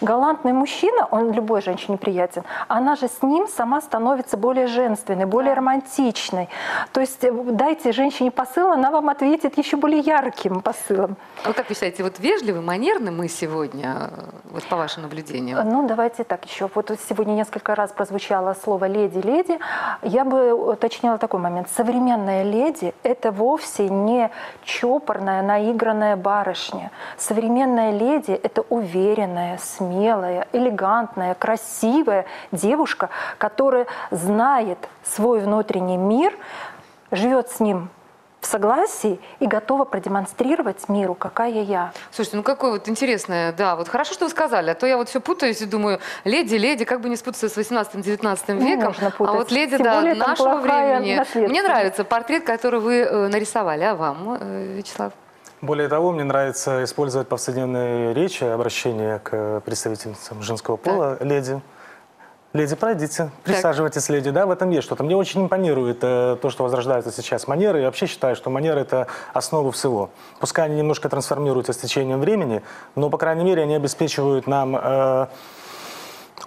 Галантный мужчина, он любой женщине приятен, она же с ним сама становится более женственной, более романтичной. То есть э, дайте женщине посыл, она вам ответит еще более ярким посылом. Вы как вы считаете, вот вежливы, манерны мы сегодня, э, вот по вашим наблюдениям? Ну, давайте так еще. Вот сегодня несколько раз прозвучало слово «леди-леди». Я бы уточнила такой момент. Современная леди – это вовсе не чопорная, наигранная барышня. Современная леди – это уверенная, смелая, элегантная, красивая девушка, которая знает свой внутренний мир, живет с ним в согласии и готова продемонстрировать миру, какая я. Слушайте, ну какое вот интересное, да, вот хорошо, что вы сказали, а то я вот все путаюсь и думаю, леди, леди, как бы не спутаться с 18-19 Ну, веком, можно а вот леди, Тем да, нашего времени. Мне нравится портрет, который вы э, нарисовали, а вам, э, Вячеслав? Более того, мне нравится использовать повседневные речи, обращения к представительницам женского пола, леди. Леди, пройдите, присаживайтесь, леди, да, в этом есть что-то. Мне очень импонирует э, то, что возрождаются сейчас манеры. Я вообще считаю, что манеры – это основа всего. Пускай они немножко трансформируются с течением времени, но, по крайней мере, они обеспечивают нам э,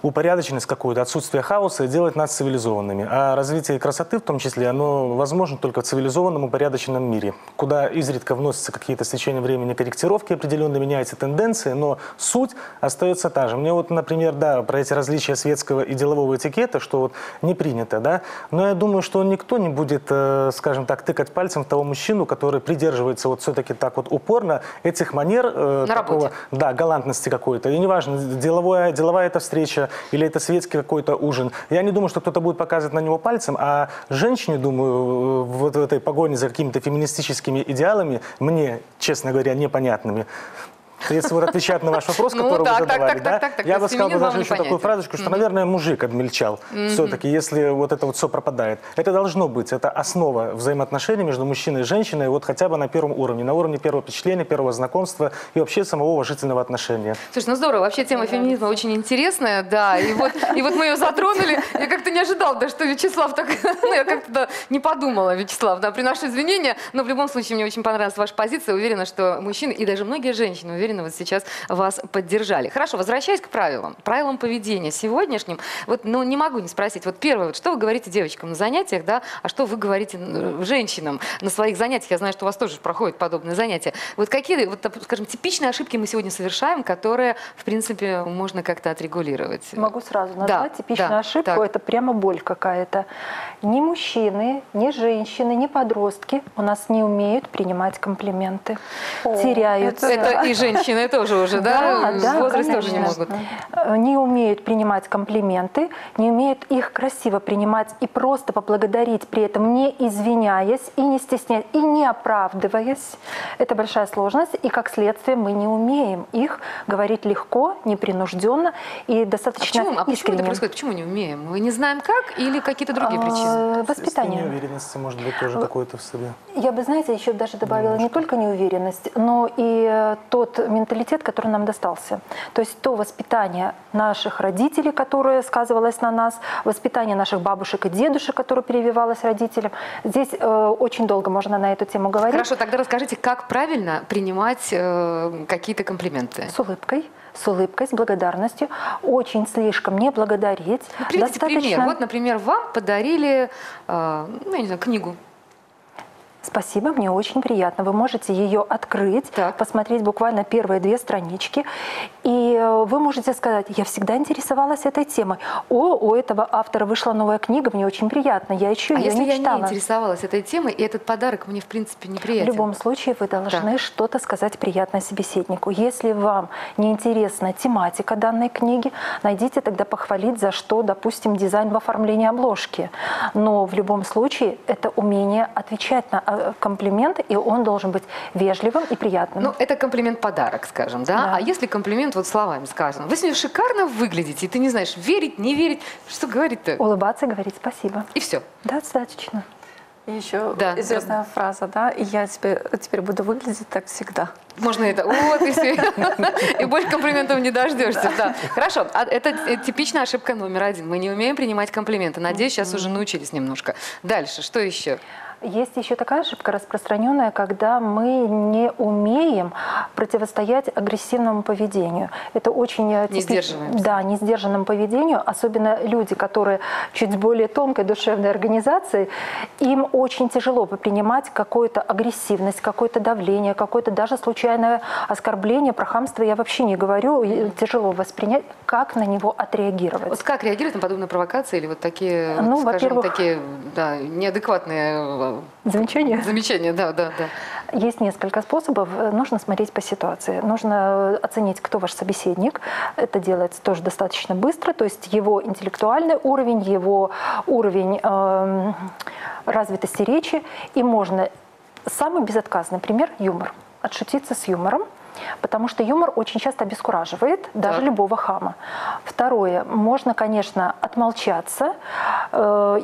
упорядоченность какую-то, отсутствие хаоса и делать нас цивилизованными. А развитие красоты в том числе, оно возможно только в цивилизованном, упорядоченном мире, куда изредка вносятся какие-то с течением времени корректировки определенно, меняются тенденции, но суть остается та же. Мне вот, например, да, про эти различия светского и делового этикета, что вот не принято, да, но я думаю, что никто не будет, э, скажем так, тыкать пальцем в того мужчину, который придерживается вот все-таки так вот упорно этих манер, э, На такого, работе. да, галантности какой-то. И неважно, деловая, деловая это встреча или это светский какой-то ужин. Я не думаю, что кто-то будет показывать на него пальцем, а женщине, думаю, вот в этой погоне за какими-то феминистическими идеалами, мне, честно говоря, непонятными, если вот отвечать на ваш вопрос, Ну который вы так, задавали, так, да, так, так, так, я бы сказал даже еще такую фразочку, что, наверное, мужик обмельчал. Все-таки, если вот это вот все пропадает. Это должно быть, это основа взаимоотношений между мужчиной и женщиной, вот хотя бы на первом уровне, на уровне первого впечатления, первого знакомства и вообще самого уважительного отношения. Слушай, ну здорово, вообще тема феминизма очень интересная, да, и вот, и вот мы ее затронули, я как-то не ожидала, да, что Вячеслав так, ну, я как-то да, не подумала, Вячеслав, да, приношу извинения, но в любом случае мне очень понравилась ваша позиция, уверена, что мужчины и даже многие женщины уверены, уверена, вот сейчас вас поддержали. Хорошо, возвращаясь к правилам. Правилам поведения сегодняшним. Вот, ну, не могу не спросить. Вот первое, вот что вы говорите девочкам на занятиях, да, а что вы говорите женщинам на своих занятиях? Я знаю, что у вас тоже проходят подобные занятия. Вот какие, вот, скажем, типичные ошибки мы сегодня совершаем, которые, в принципе, можно как-то отрегулировать? Могу сразу назвать Да, типичную да, ошибку. так. Это прямо боль какая-то. Ни мужчины, ни женщины, ни подростки у нас не умеют принимать комплименты. Теряются. Это и женщины тоже уже, да? Да, да, В возрасте тоже не могут. Э, Не умеют принимать комплименты, не умеют их красиво принимать и просто поблагодарить при этом, не извиняясь и не стесняясь, и не оправдываясь. Это большая сложность, и как следствие мы не умеем их говорить легко, непринужденно и А достаточно почему, а почему это происходит? Почему не умеем? Мы не знаем как или какие-то другие А, причины? Воспитание. неуверенности может быть тоже какой-то в себе. Я бы, знаете, еще даже добавила не только неуверенность, но и э, тот менталитет, который нам достался. То есть то воспитание наших родителей, которое сказывалось на нас, воспитание наших бабушек и дедушек, которое перевивалось родителям. Здесь э, очень долго можно на эту тему говорить. Хорошо, тогда расскажите, как правильно принимать э, какие-то комплименты? С улыбкой, с улыбкой, с благодарностью. Очень слишком не благодарить. Ну, Приведите пример. Вот, например, вам подарили, э, ну, я не знаю, книгу. Спасибо, мне очень приятно. Вы можете ее открыть, Так. посмотреть буквально первые две странички, и э, вы можете сказать, я всегда интересовалась этой темой. О, у этого автора вышла новая книга, мне очень приятно, я еще А ее если не я читала. не интересовалась этой темой, и этот подарок мне, в принципе, В неприятен? любом случае вы должны что-то сказать приятное собеседнику. Если вам не интересна тематика данной книги, найдите тогда похвалить за что, допустим, дизайн в оформлении обложки. Но в любом случае это умение отвечать на комплимент, и он должен быть вежливым и приятным. Ну, это комплимент-подарок, скажем, да? Да. А если комплимент вот словами сказано? Вы сегодня шикарно выглядите, и ты не знаешь, верить, не верить, что говорить-то? Улыбаться и говорить спасибо. И все. Достаточно. И еще Да, известная фраза, да, и я теперь, теперь буду выглядеть так всегда. Можно это, вот и все. И больше комплиментов не дождешься. Да. Хорошо, а это э, типичная ошибка номер один. Мы не умеем принимать комплименты. Надеюсь, сейчас уже научились немножко. Дальше, что еще? Есть еще такая ошибка распространенная, когда мы не умеем противостоять агрессивному поведению. Это очень э, Не. Да, несдержанному поведению, особенно люди, которые чуть более тонкой душевной организации, им очень тяжело принимать какую-то агрессивность, какое-то давление, какое-то даже случайное оскорбление, про хамство я вообще не говорю, тяжело воспринять, как на него отреагировать. Вот как реагировать на подобные провокации или вот такие, Ну, скажем, во-первых- такие да, неадекватные Замечание? э, замечания? Да, да, да. Есть несколько способов. Э, Нужно смотреть по ситуации. Нужно э, оценить, кто ваш собеседник. Это делается тоже достаточно быстро. То есть его интеллектуальный уровень, его уровень эм, развитости речи. И можно... Самый безотказный пример – юмор. Отшутиться с юмором. Потому что юмор очень часто обескураживает даже Так. любого хама. Второе. Можно, конечно, отмолчаться, э,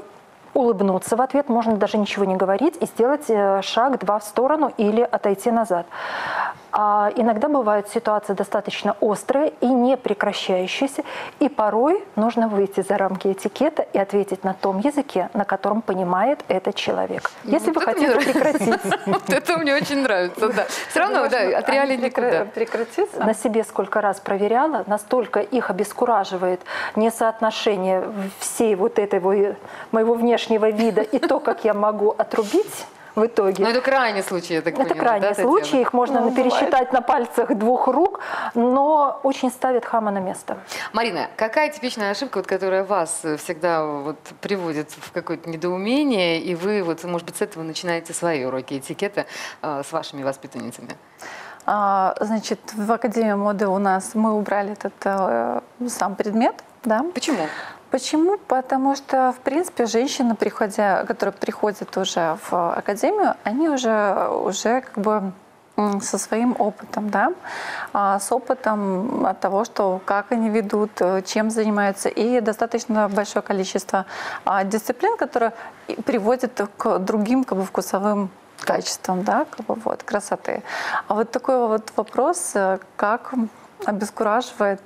улыбнуться в ответ, можно даже ничего не говорить и сделать э, шаг два в сторону или отойти назад. А иногда бывают ситуации достаточно острые и не прекращающиеся, и порой нужно выйти за рамки этикета и ответить на том языке, на котором понимает этот человек. Если Вот вы хотите прекратить Вот это мне очень нравится, да. Все равно, да, от реалий никуда. Прекратится? на себе сколько раз проверяла, настолько их обескураживает несоотношение всей вот этой моего внешнего вида и то, как я могу отрубить в итоге. Но это крайний случай, я так Это понимаю, крайний да, Татьяна? случай, их можно Ну, пересчитать на пальцах двух рук, но очень ставит хама на место. Марина, какая типичная ошибка, вот, которая вас всегда вот, приводит в какое-то недоумение, и вы, вот, может быть, с этого начинаете свои уроки этикета э, с вашими воспитанницами? А, Значит, в Академии моды у нас мы убрали этот э, сам предмет, да. Почему? Почему? Потому что, в принципе, женщины, приходя, которые приходят уже в академию, они уже, уже как бы со своим опытом, да, А с опытом от того, что как они ведут, э, чем занимаются, и достаточно большое количество а, дисциплин, которые приводят к другим как бы, вкусовым качествам, да, как бы, вот, красоты. А вот такой вот вопрос, э, как обескураживает.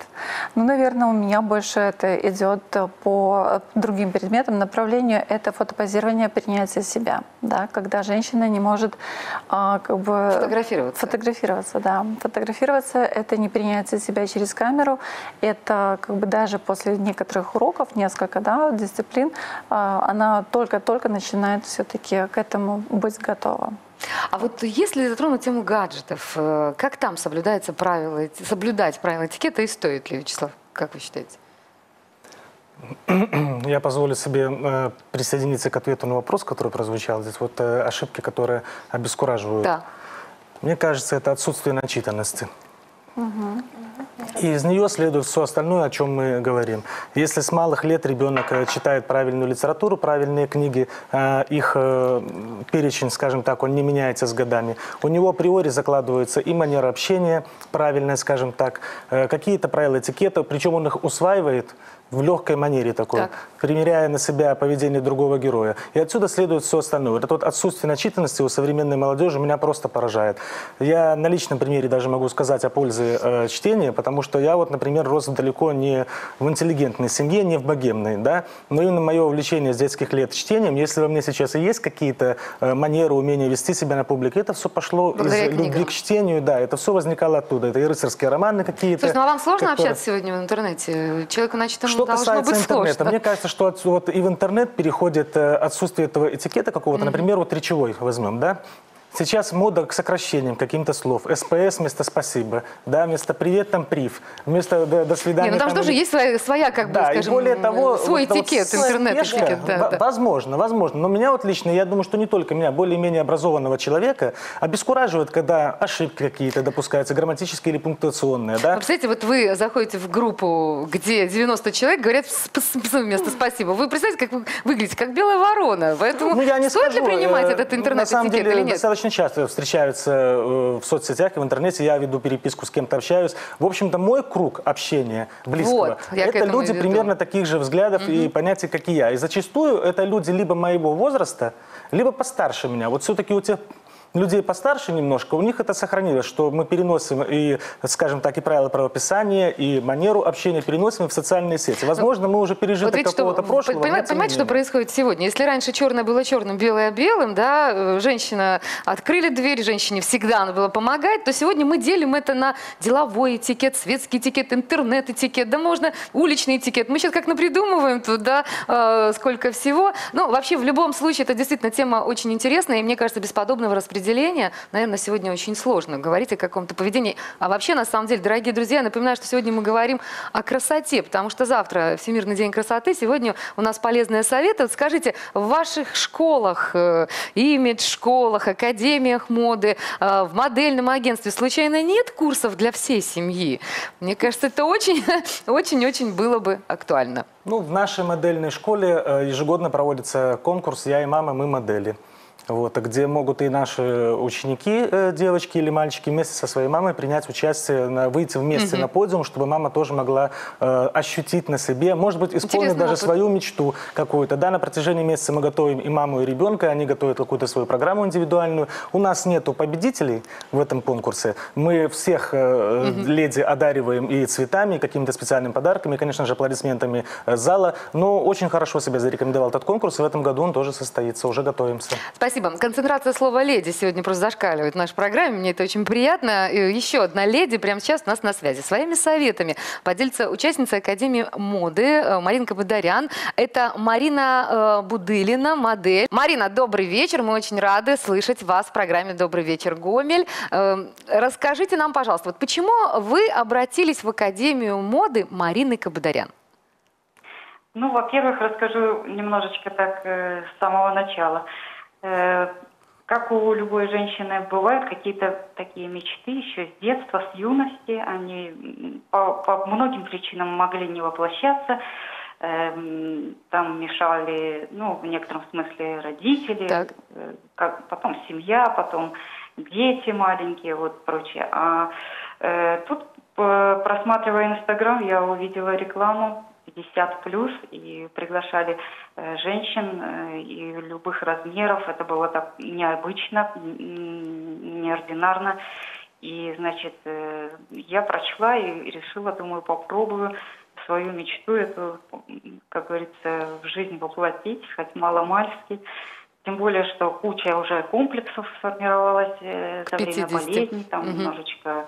Ну, наверное, у меня больше это идет по другим предметам. Направлению это фотопозирование, принятие себя. Да, когда женщина не может а, как бы... Фотографироваться. Фотографироваться, да. Фотографироваться – это не принятие себя через камеру. Это как бы даже после некоторых уроков, несколько да, дисциплин, а, она только-только начинает все-таки к этому быть готова. А вот если затронуть тему гаджетов, э, как там соблюдается правила, соблюдать правила этикета и стоит ли, Вячеслав, как вы считаете? Я позволю себе э, присоединиться к ответу на вопрос, который прозвучал здесь. Вот э, ошибки, которые обескураживают. Да. Мне кажется, это отсутствие начитанности. Угу. И из нее следует все остальное, о чем мы говорим. Если с малых лет ребенок э, читает правильную литературу, правильные книги, э, их э, перечень, скажем так, он не меняется с годами. У него априори закладывается и манера общения правильная, скажем так, какие-то правила этикета, причем он их усваивает в легкой манере такой, так. примеряя на себя поведение другого героя. И отсюда следует все остальное. Это вот отсутствие начитанности у современной молодежи меня просто поражает. Я на личном примере даже могу сказать о пользе э, чтения, потому что я вот, например, рос далеко не в интеллигентной семье, не в богемной, да, но именно мое увлечение с детских лет чтением, если во мне сейчас и есть какие-то э, манеры, умения вести себя на публике, это все пошло Благодаря из книгам. любви к чтению, да, это все возникало оттуда. Это и рыцарские романы какие-то. Слушай, ну а вам сложно которые... общаться сегодня в интернете? Человеку, значит, ему что касается интернета, сложно. мне кажется, что от, вот и в интернет переходит э, отсутствие этого этикета какого-то, mm-hmm. например, вот речевой возьмем, да, Сейчас мода к сокращениям каким-то слов. СПС вместо спасибо, да, вместо привет там прив, вместо до, до свидания. Не, ну там, там тоже есть своя, своя как бы, да, скажем, и более того, свой вот, этикет, вот, интернет-этикет. Да, да. Возможно, возможно. Но меня вот лично, я думаю, что не только меня, более-менее образованного человека обескураживает, когда ошибки какие-то допускаются, грамматические или пунктуационные, да. Ну, представляете, вот вы заходите в группу, где 90 человек говорят вместо спасибо. Вы представляете, как вы выглядите, как белая ворона. Поэтому ну, я не стоит скажу. ли принимать э, этот интернет-этикет или нет? Достаточно часто встречаются э, в соцсетях и в интернете, я веду переписку, с кем-то общаюсь. В общем-то, мой круг общения близкого, вот, это люди примерно таких же взглядов угу. и понятий, как и я. И зачастую это люди либо моего возраста, либо постарше меня. Вот все-таки у тех людей постарше немножко, у них это сохранилось, что мы переносим и, скажем так, и правила правописания, и манеру общения переносим в социальные сети. Возможно, мы уже пережили вот какого-то прошлого. Понимаете, понимаете что происходит сегодня? Если раньше черное было черным, белое белым, да, э, женщина открыли дверь, женщине всегда надо было помогать, то сегодня мы делим это на деловой этикет, светский этикет, интернет-этикет, да можно уличный этикет. Мы сейчас как напридумываем тут, да, э, сколько всего. Ну, вообще, в любом случае, это действительно тема очень интересная, и мне кажется, бесподобного распределения определения, наверное, сегодня очень сложно говорить о каком-то поведении. А вообще, на самом деле, дорогие друзья, напоминаю, что сегодня мы говорим о красоте, потому что завтра Всемирный день красоты, сегодня у нас полезные советы. Вот скажите, в ваших школах, э, имидж-школах, академиях моды, э, в модельном агентстве случайно нет курсов для всей семьи? Мне кажется, это очень-очень было бы актуально. Ну, в нашей модельной школе э, ежегодно проводится конкурс «Я и мама, мы модели» вот, где могут и наши ученики, э, девочки или мальчики, вместе со своей мамой принять участие, на, выйти вместе угу. на подиум, чтобы мама тоже могла э, ощутить на себе, может быть, исполнить Интересно, даже опыт. свою мечту какую-то. Да, на протяжении месяца мы готовим и маму, и ребенка, они готовят какую-то свою программу индивидуальную. У нас нету победителей в этом конкурсе. Мы всех э, угу. леди одариваем и цветами, и какими-то специальными подарками, и, конечно же, аплодисментами э, зала. Но очень хорошо себя зарекомендовал этот конкурс, и в этом году он тоже состоится, уже готовимся. Спасибо. Спасибо. Концентрация слова «леди» сегодня просто зашкаливает в нашей программе. Мне это очень приятно. И еще одна леди прямо сейчас у нас на связи. Своими советами поделится участница Академии моды э, Марина Кабадарян. Это Марина э, Будылина, модель. Марина, добрый вечер. Мы очень рады слышать вас в программе «Добрый вечер, Гомель». Э, расскажите нам, пожалуйста, вот почему вы обратились в Академию моды Марины Кабадарян? Ну, во-первых, расскажу немножечко так э, с самого начала. Э, как у любой женщины бывают какие-то такие мечты еще с детства, с юности. Они по, по многим причинам могли не воплощаться. Эм, там мешали, ну, в некотором смысле родители, так. Э, как, потом семья, потом дети маленькие, вот прочее. А э, тут, просматривая Инстаграм, я увидела рекламу 50 плюс и приглашали э, женщин э, и любых размеров. Это было так необычно, неординарно. И, значит, э, я прочла и решила, думаю, попробую свою мечту эту, как говорится, в жизнь воплотить, хоть маломальски. Тем более, что куча уже комплексов сформировалась за время 50. болезни, там Мгм. немножечко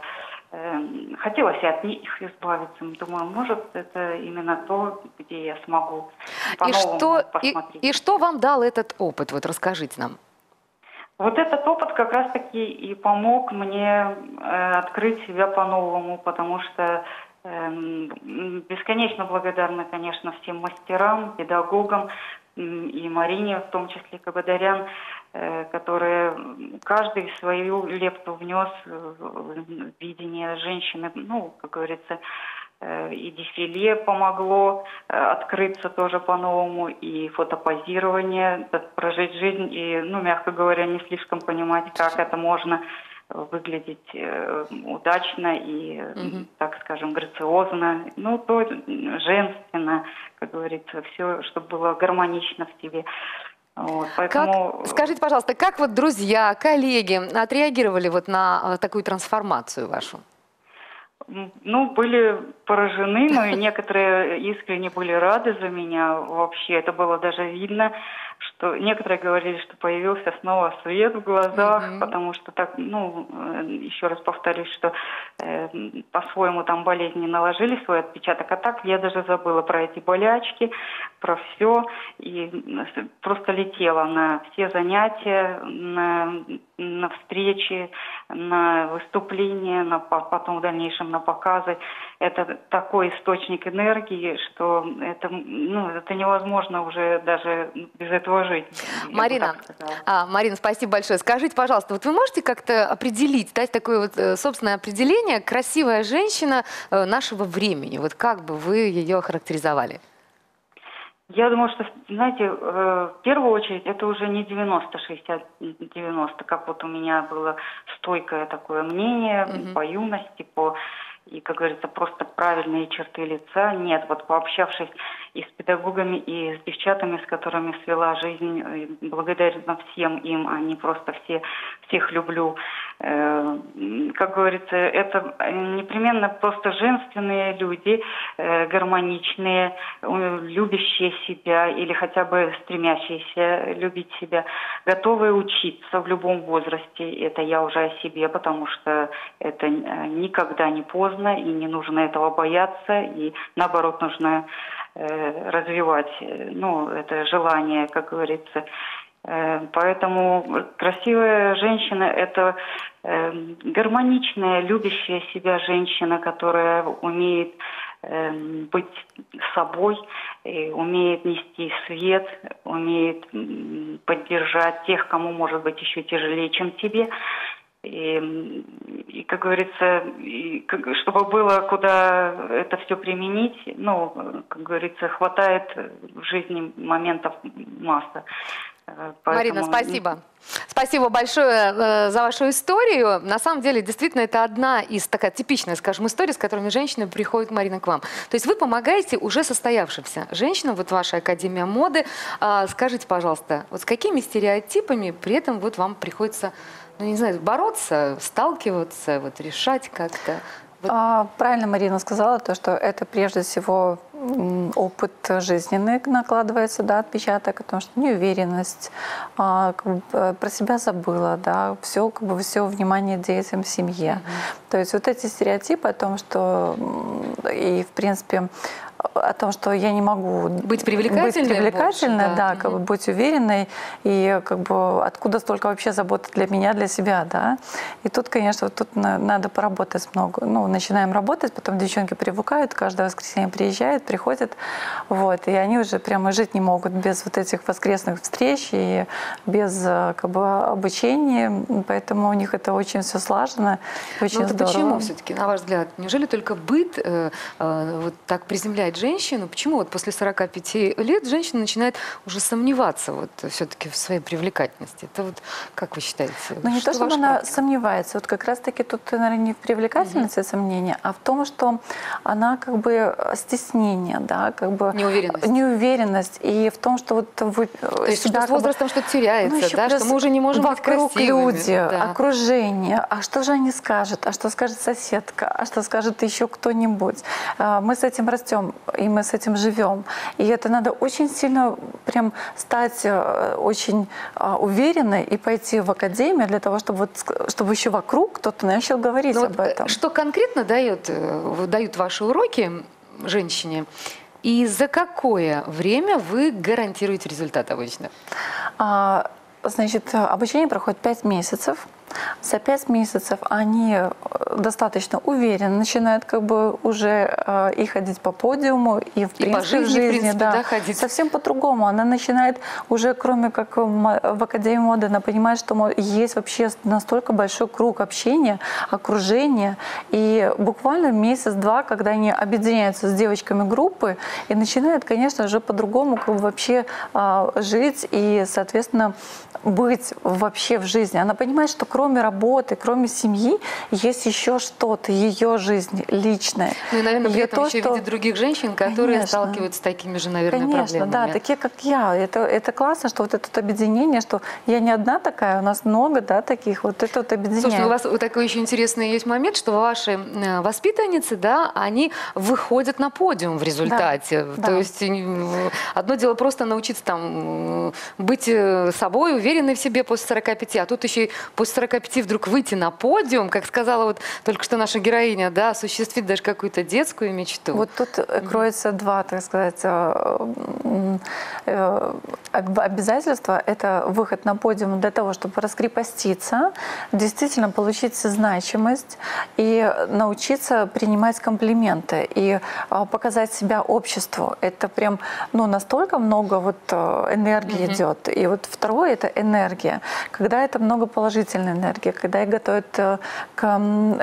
хотелось и от них избавиться. Думаю, может, это именно то, где я смогу И что, и, посмотреть. и что вам дал этот опыт? Вот расскажите нам. Вот этот опыт как раз-таки и помог мне э, открыть себя по-новому, потому что эм, м, бесконечно благодарна, конечно, всем мастерам, педагогам м, и Марине, в том числе Кабадарян, э, которые м, каждый свою лепту внес э, в видение женщины, ну, как говорится, э, и дефиле помогло э, открыться тоже по-новому, и фотопозирование, прожить жизнь, и, ну, мягко говоря, не слишком понимать, как это можно выглядеть э, удачно и, э, Мгм. так скажем, грациозно, ну, то женственно, как говорится, все, чтобы было гармонично в себе. Вот, поэтому... Как, скажите, пожалуйста, как вот друзья, коллеги отреагировали вот на э, такую трансформацию вашу? Ну, были поражены, но и некоторые искренне были рады за меня вообще. Это было даже видно, что некоторые говорили, что появился снова свет в глазах, Мгм. потому что так, ну, э, еще раз повторюсь, что э, по-своему там болезни наложили свой отпечаток, а так я даже забыла про эти болячки, про все, и просто летела на все занятия, на, на встречи, на выступления, на, по- потом в дальнейшем на показы. Это такой источник энергии, что это, ну, это невозможно уже даже без этого жить. Марина, а, Марина, спасибо большое. Скажите, пожалуйста, вот вы можете как-то определить, дать такое вот э, собственное определение «красивая женщина э, нашего времени»? Вот как бы вы ее характеризовали? Я думаю, что, знаете, э, в первую очередь это уже не 90-60-90, как вот у меня было стойкое такое мнение Мгм. по юности, по и, как говорится, просто правильные черты лица. Нет, вот пообщавшись и с педагогами, и с девчатами, с которыми свела жизнь, э, благодарна всем им, не просто все, всех люблю. Э, Как говорится, это э, непременно просто женственные люди, гармоничные, любящие себя или хотя бы стремящиеся любить себя, готовые учиться в любом возрасте. Это я уже о себе, потому что это никогда не поздно и не нужно этого бояться, и наоборот нужно развивать э, ну, это желание, как говорится. Э, Поэтому красивая женщина – это э, гармоничная, любящая себя женщина, которая умеет э, быть собой, и умеет нести свет, умеет поддержать тех, кому может быть еще тяжелее, чем тебе. И, и, как говорится, и как- чтобы было куда это все применить, ну, как говорится, хватает в жизни моментов масса. Э, Марина, поэтому- спасибо. Спасибо большое э, за вашу историю. На самом деле, действительно, это одна из такая типичная, скажем, история, с которыми женщины приходят, Марина, к вам. То есть вы помогаете уже состоявшимся женщинам, вот ваша Академия моды. А, скажите, пожалуйста, вот с какими стереотипами при этом вот вам приходится, ну, не знаю, бороться, сталкиваться, вот решать как-то? Вот А, Правильно Марина сказала, то, что это прежде всего опыт жизненный накладывается, да, отпечаток, потому что неуверенность, а, как бы, э, про себя забыла, да, все, как бы, все внимание детям, семье. То есть вот эти стереотипы о том, что и, в принципе, о том, что я не могу Быть привлекательной быть привлекательной, больше, да. да, как бы быть уверенной, и как бы откуда столько вообще заботы для меня, для себя, да. И тут, конечно, вот тут на- надо поработать много. Ну, начинаем работать, потом девчонки привыкают, каждое воскресенье приезжают, приходят, вот, и они уже прямо жить не могут без вот этих воскресных встреч и без э, как бы обучения, поэтому у них это очень все слажено, очень Ну, это здорово. почему все-таки, на ваш взгляд? Неужели только быт э, э, вот так приземляет привлекать женщину? Почему вот после 45 лет женщина начинает уже сомневаться вот все-таки в своей привлекательности? Это вот как вы считаете? Ну не Что то, чтобы она портрет? сомневается. Вот как раз-таки тут, наверное, не в привлекательности сомнения, а в том, что она как бы стеснение, да, как бы... Неуверенность. Неуверенность. И в том, что вот вы То есть что с возрастом что-то теряется, ну, да, что мы уже не можем быть вокруг красивыми. люди, Да. окружение. А что же они скажут? А что скажет соседка? А что скажет еще кто-нибудь? А, Мы с этим растем, и мы с этим живем. И это надо очень сильно прям стать э, очень а, уверенной и пойти в академию для того, чтобы, вот, чтобы еще вокруг кто-то начал говорить Ну об вот, э, этом. Что конкретно дает, э, дают ваши уроки женщине? И за какое время вы гарантируете результат обычно? А, Значит, обучение проходит 5 месяцев. За 5 месяцев они э, достаточно уверенно начинают как бы уже э, и ходить по подиуму, и в И по принципе в жизни, в жизни, принципе, да, да, ходить. совсем по-другому. Она начинает уже, кроме как в мо- в Академии моды, она понимает, что есть вообще настолько большой круг общения, окружения. И буквально месяц-два, когда они объединяются с девочками группы и начинают, конечно, уже по-другому как бы вообще а, жить и, соответственно, быть вообще в жизни. Она понимает, что кроме работы, кроме семьи, есть еще что-то, ее жизнь личная. Ну и, наверное, при этом еще видит других женщин, которые Конечно. сталкиваются с такими же, наверное, Конечно, проблемами. да, такие как я. Это, это классно, что вот это вот объединение, что я не одна такая, у нас много, да, таких. Вот это вот объединяет. Слушай, ну у вас такой еще интересный есть момент, что ваши воспитанницы, да, они выходят на подиум в результате. да. То есть э, одно дело просто научиться там быть э, собой, уверенной в себе после 45, а тут еще и после 45 вдруг выйти на подиум, как сказала вот только что наша героиня, да, осуществить даже какую-то детскую мечту. Вот тут э, кроется два, так сказать, э, э, об- обязательства. Это выход на подиум для того, чтобы раскрепоститься, действительно получить значимость и научиться принимать комплименты и э, показать себя обществу. Это прям ну, настолько много вот энергии идет. И вот второе — это энергия. Когда это много положительной энергии, когда их готовят э, к,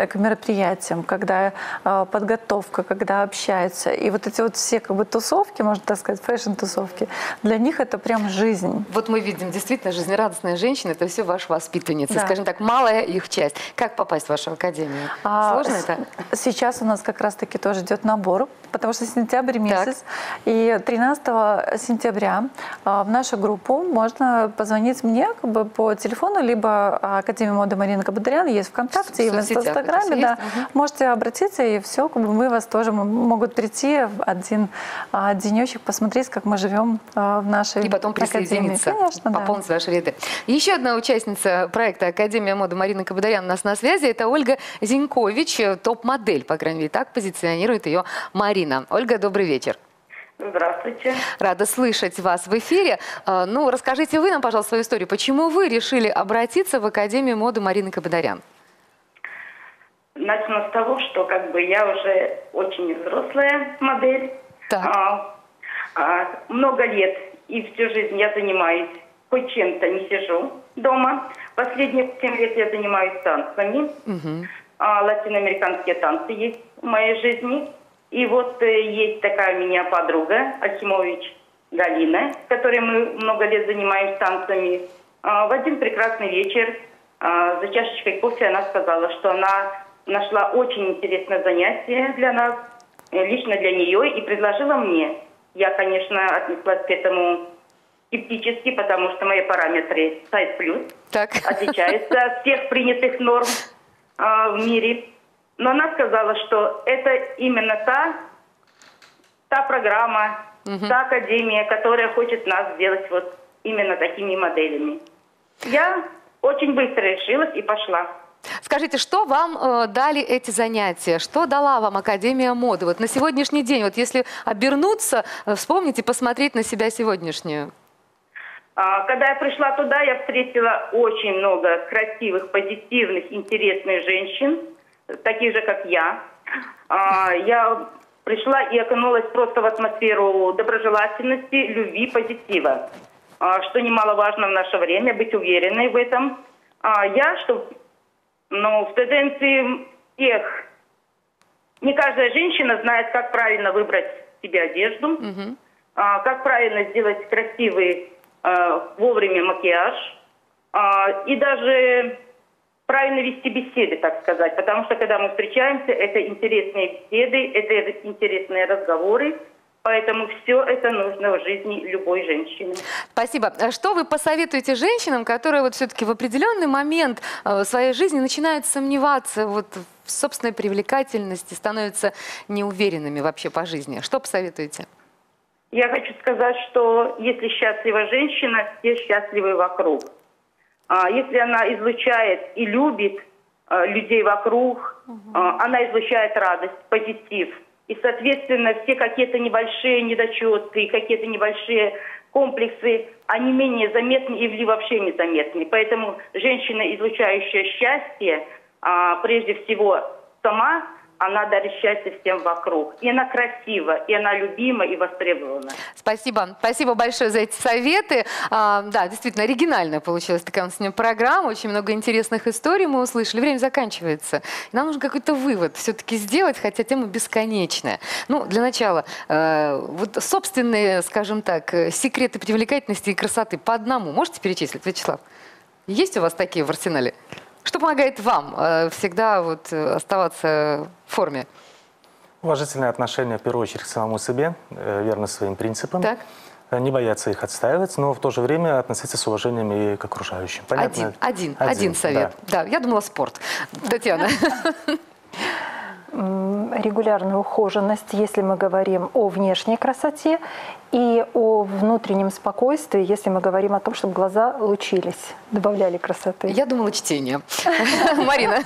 к мероприятиям, когда э, подготовка, когда общаются. И вот эти вот все как бы тусовки, можно так сказать, фэшн-тусовки, для них это прям жизнь. Вот мы видим, действительно, жизнерадостная женщина – это все ваши воспитанницы, Да. скажем так, малая их часть. Как попасть в вашу академию? А, Сложно это? Сейчас у нас как раз-таки тоже идет набор, потому что сентябрь месяц. И 13 сентября а, в нашу группу можно позвонить мне как бы по телефону, либо а, Академия моды Марина Кабадарян есть ВКонтакте В и в Инстаграме. Да. Мгм. Можете обратиться, и все, как бы мы вас тоже могут прийти один а, денечек, посмотреть, как мы живем а, в нашей И потом академии. присоединиться, Конечно, да. пополнить ваши ряды. Еще одна участница проекта Академия моды Марина Кабадарян у нас на связи. Это Ольга Зинькович, э, топ-модель, по крайней мере, так позиционирует ее Марина. Ольга, добрый вечер. Здравствуйте. Рада слышать вас в эфире. Э, Ну, расскажите вы нам, пожалуйста, свою историю. Почему вы решили обратиться в Академию моды Марины Кабадарян? Начну с того, что как бы я уже очень взрослая модель. Так. А, а, много лет и всю жизнь я занимаюсь хоть чем-то, не сижу дома. Последние 7 лет я занимаюсь танцами. Мгм. А, латиноамериканские танцы есть в моей жизни. И вот э, есть такая у меня подруга, Акимович Галина, с которой мы много лет занимаемся танцами. А, в один прекрасный вечер а, за чашечкой кофе она сказала, что она нашла очень интересное занятие для нас, э, лично для нее, и предложила мне. Я, конечно, отнеслась к этому скептически, потому что мои параметры сайз плюс Так. отличается от всех принятых норм а, в мире. Но она сказала, что это именно та, та программа, та академия, которая хочет нас сделать вот именно такими моделями. Я очень быстро решилась и пошла. Скажите, что вам э, дали эти занятия? Что дала вам Академия моды? Вот на сегодняшний день, вот если обернуться, э, вспомнить и посмотреть на себя сегодняшнюю. А, Когда я пришла туда, я встретила очень много красивых, позитивных, интересных женщин, таких же, как я. А, Я пришла и окунулась просто в атмосферу доброжелательности, любви, позитива. А, Что немаловажно в наше время, быть уверенной в этом. А Я, что ну, в тенденции тех, не каждая женщина знает, как правильно выбрать себе одежду, а, как правильно сделать красивый вовремя макияж и даже правильно вести беседы, так сказать. Потому что когда мы встречаемся, это интересные беседы, это интересные разговоры. Поэтому все это нужно в жизни любой женщины. Спасибо. А Что вы посоветуете женщинам, которые вот все-таки в определенный момент э, своей жизни начинают сомневаться вот в собственной привлекательности, становятся неуверенными вообще по жизни? Что посоветуете? Я хочу сказать, что если счастлива женщина, все счастливы вокруг. А, Если она излучает и любит а, людей вокруг, а, она излучает радость, позитив. И, соответственно, все какие-то небольшие недочеты, какие-то небольшие комплексы, они менее заметны или вообще незаметны. Поэтому женщина, излучающая счастье, прежде всего сама, она дарит счастье всем вокруг. И она красива, и она любима и востребована. Спасибо. Спасибо большое за эти советы. А, да, действительно, оригинальная получилась такая у нас сегодня программа. Очень много интересных историй мы услышали. Время заканчивается. Нам нужно какой-то вывод все-таки сделать, хотя тема бесконечная. Ну, для начала, э, вот собственные, скажем так, э, секреты привлекательности и красоты по одному можете перечислить, Вячеслав? Есть у вас такие в арсенале? Что помогает вам э, всегда вот э, оставаться в форме? Уважительное отношение, в первую очередь, к самому себе, э, верность своим принципам. Так. Не бояться их отстаивать, но в то же время относиться с уважением и к окружающим. Один, один, один, совет. да. Да. я думала спорт. Татьяна. Регулярная ухоженность, если мы говорим о внешней красоте, и о внутреннем спокойствии, если мы говорим о том, чтобы глаза лучились, добавляли красоты. Я думала чтение. Марина.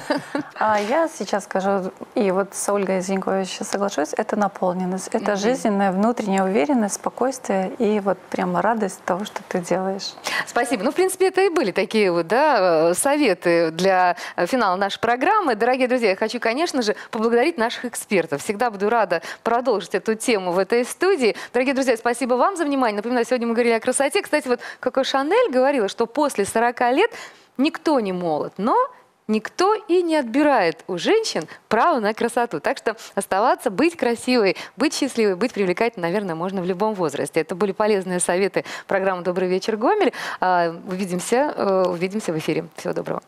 А я сейчас скажу, и вот с Ольгой Зинькович соглашусь, это наполненность, это жизненная внутренняя уверенность, спокойствие и вот прямо радость того, что ты делаешь. Спасибо. Ну, в принципе, это и были такие вот, да, э, советы для э, финала нашей программы. Дорогие друзья, я хочу, конечно же, поблагодарить наших экспертов. Всегда буду рада продолжить эту тему в этой студии. Дорогие друзья, спасибо вам за внимание. Напоминаю, сегодня мы говорили о красоте. Кстати, вот Коко Шанель говорила, что после 40 лет никто не молод, но никто и не отбирает у женщин право на красоту. Так что оставаться, быть красивой, быть счастливой, быть привлекательной, наверное, можно в любом возрасте. Это были полезные советы программы «Добрый вечер, Гомель». А, Увидимся, э, увидимся в эфире. Всего доброго.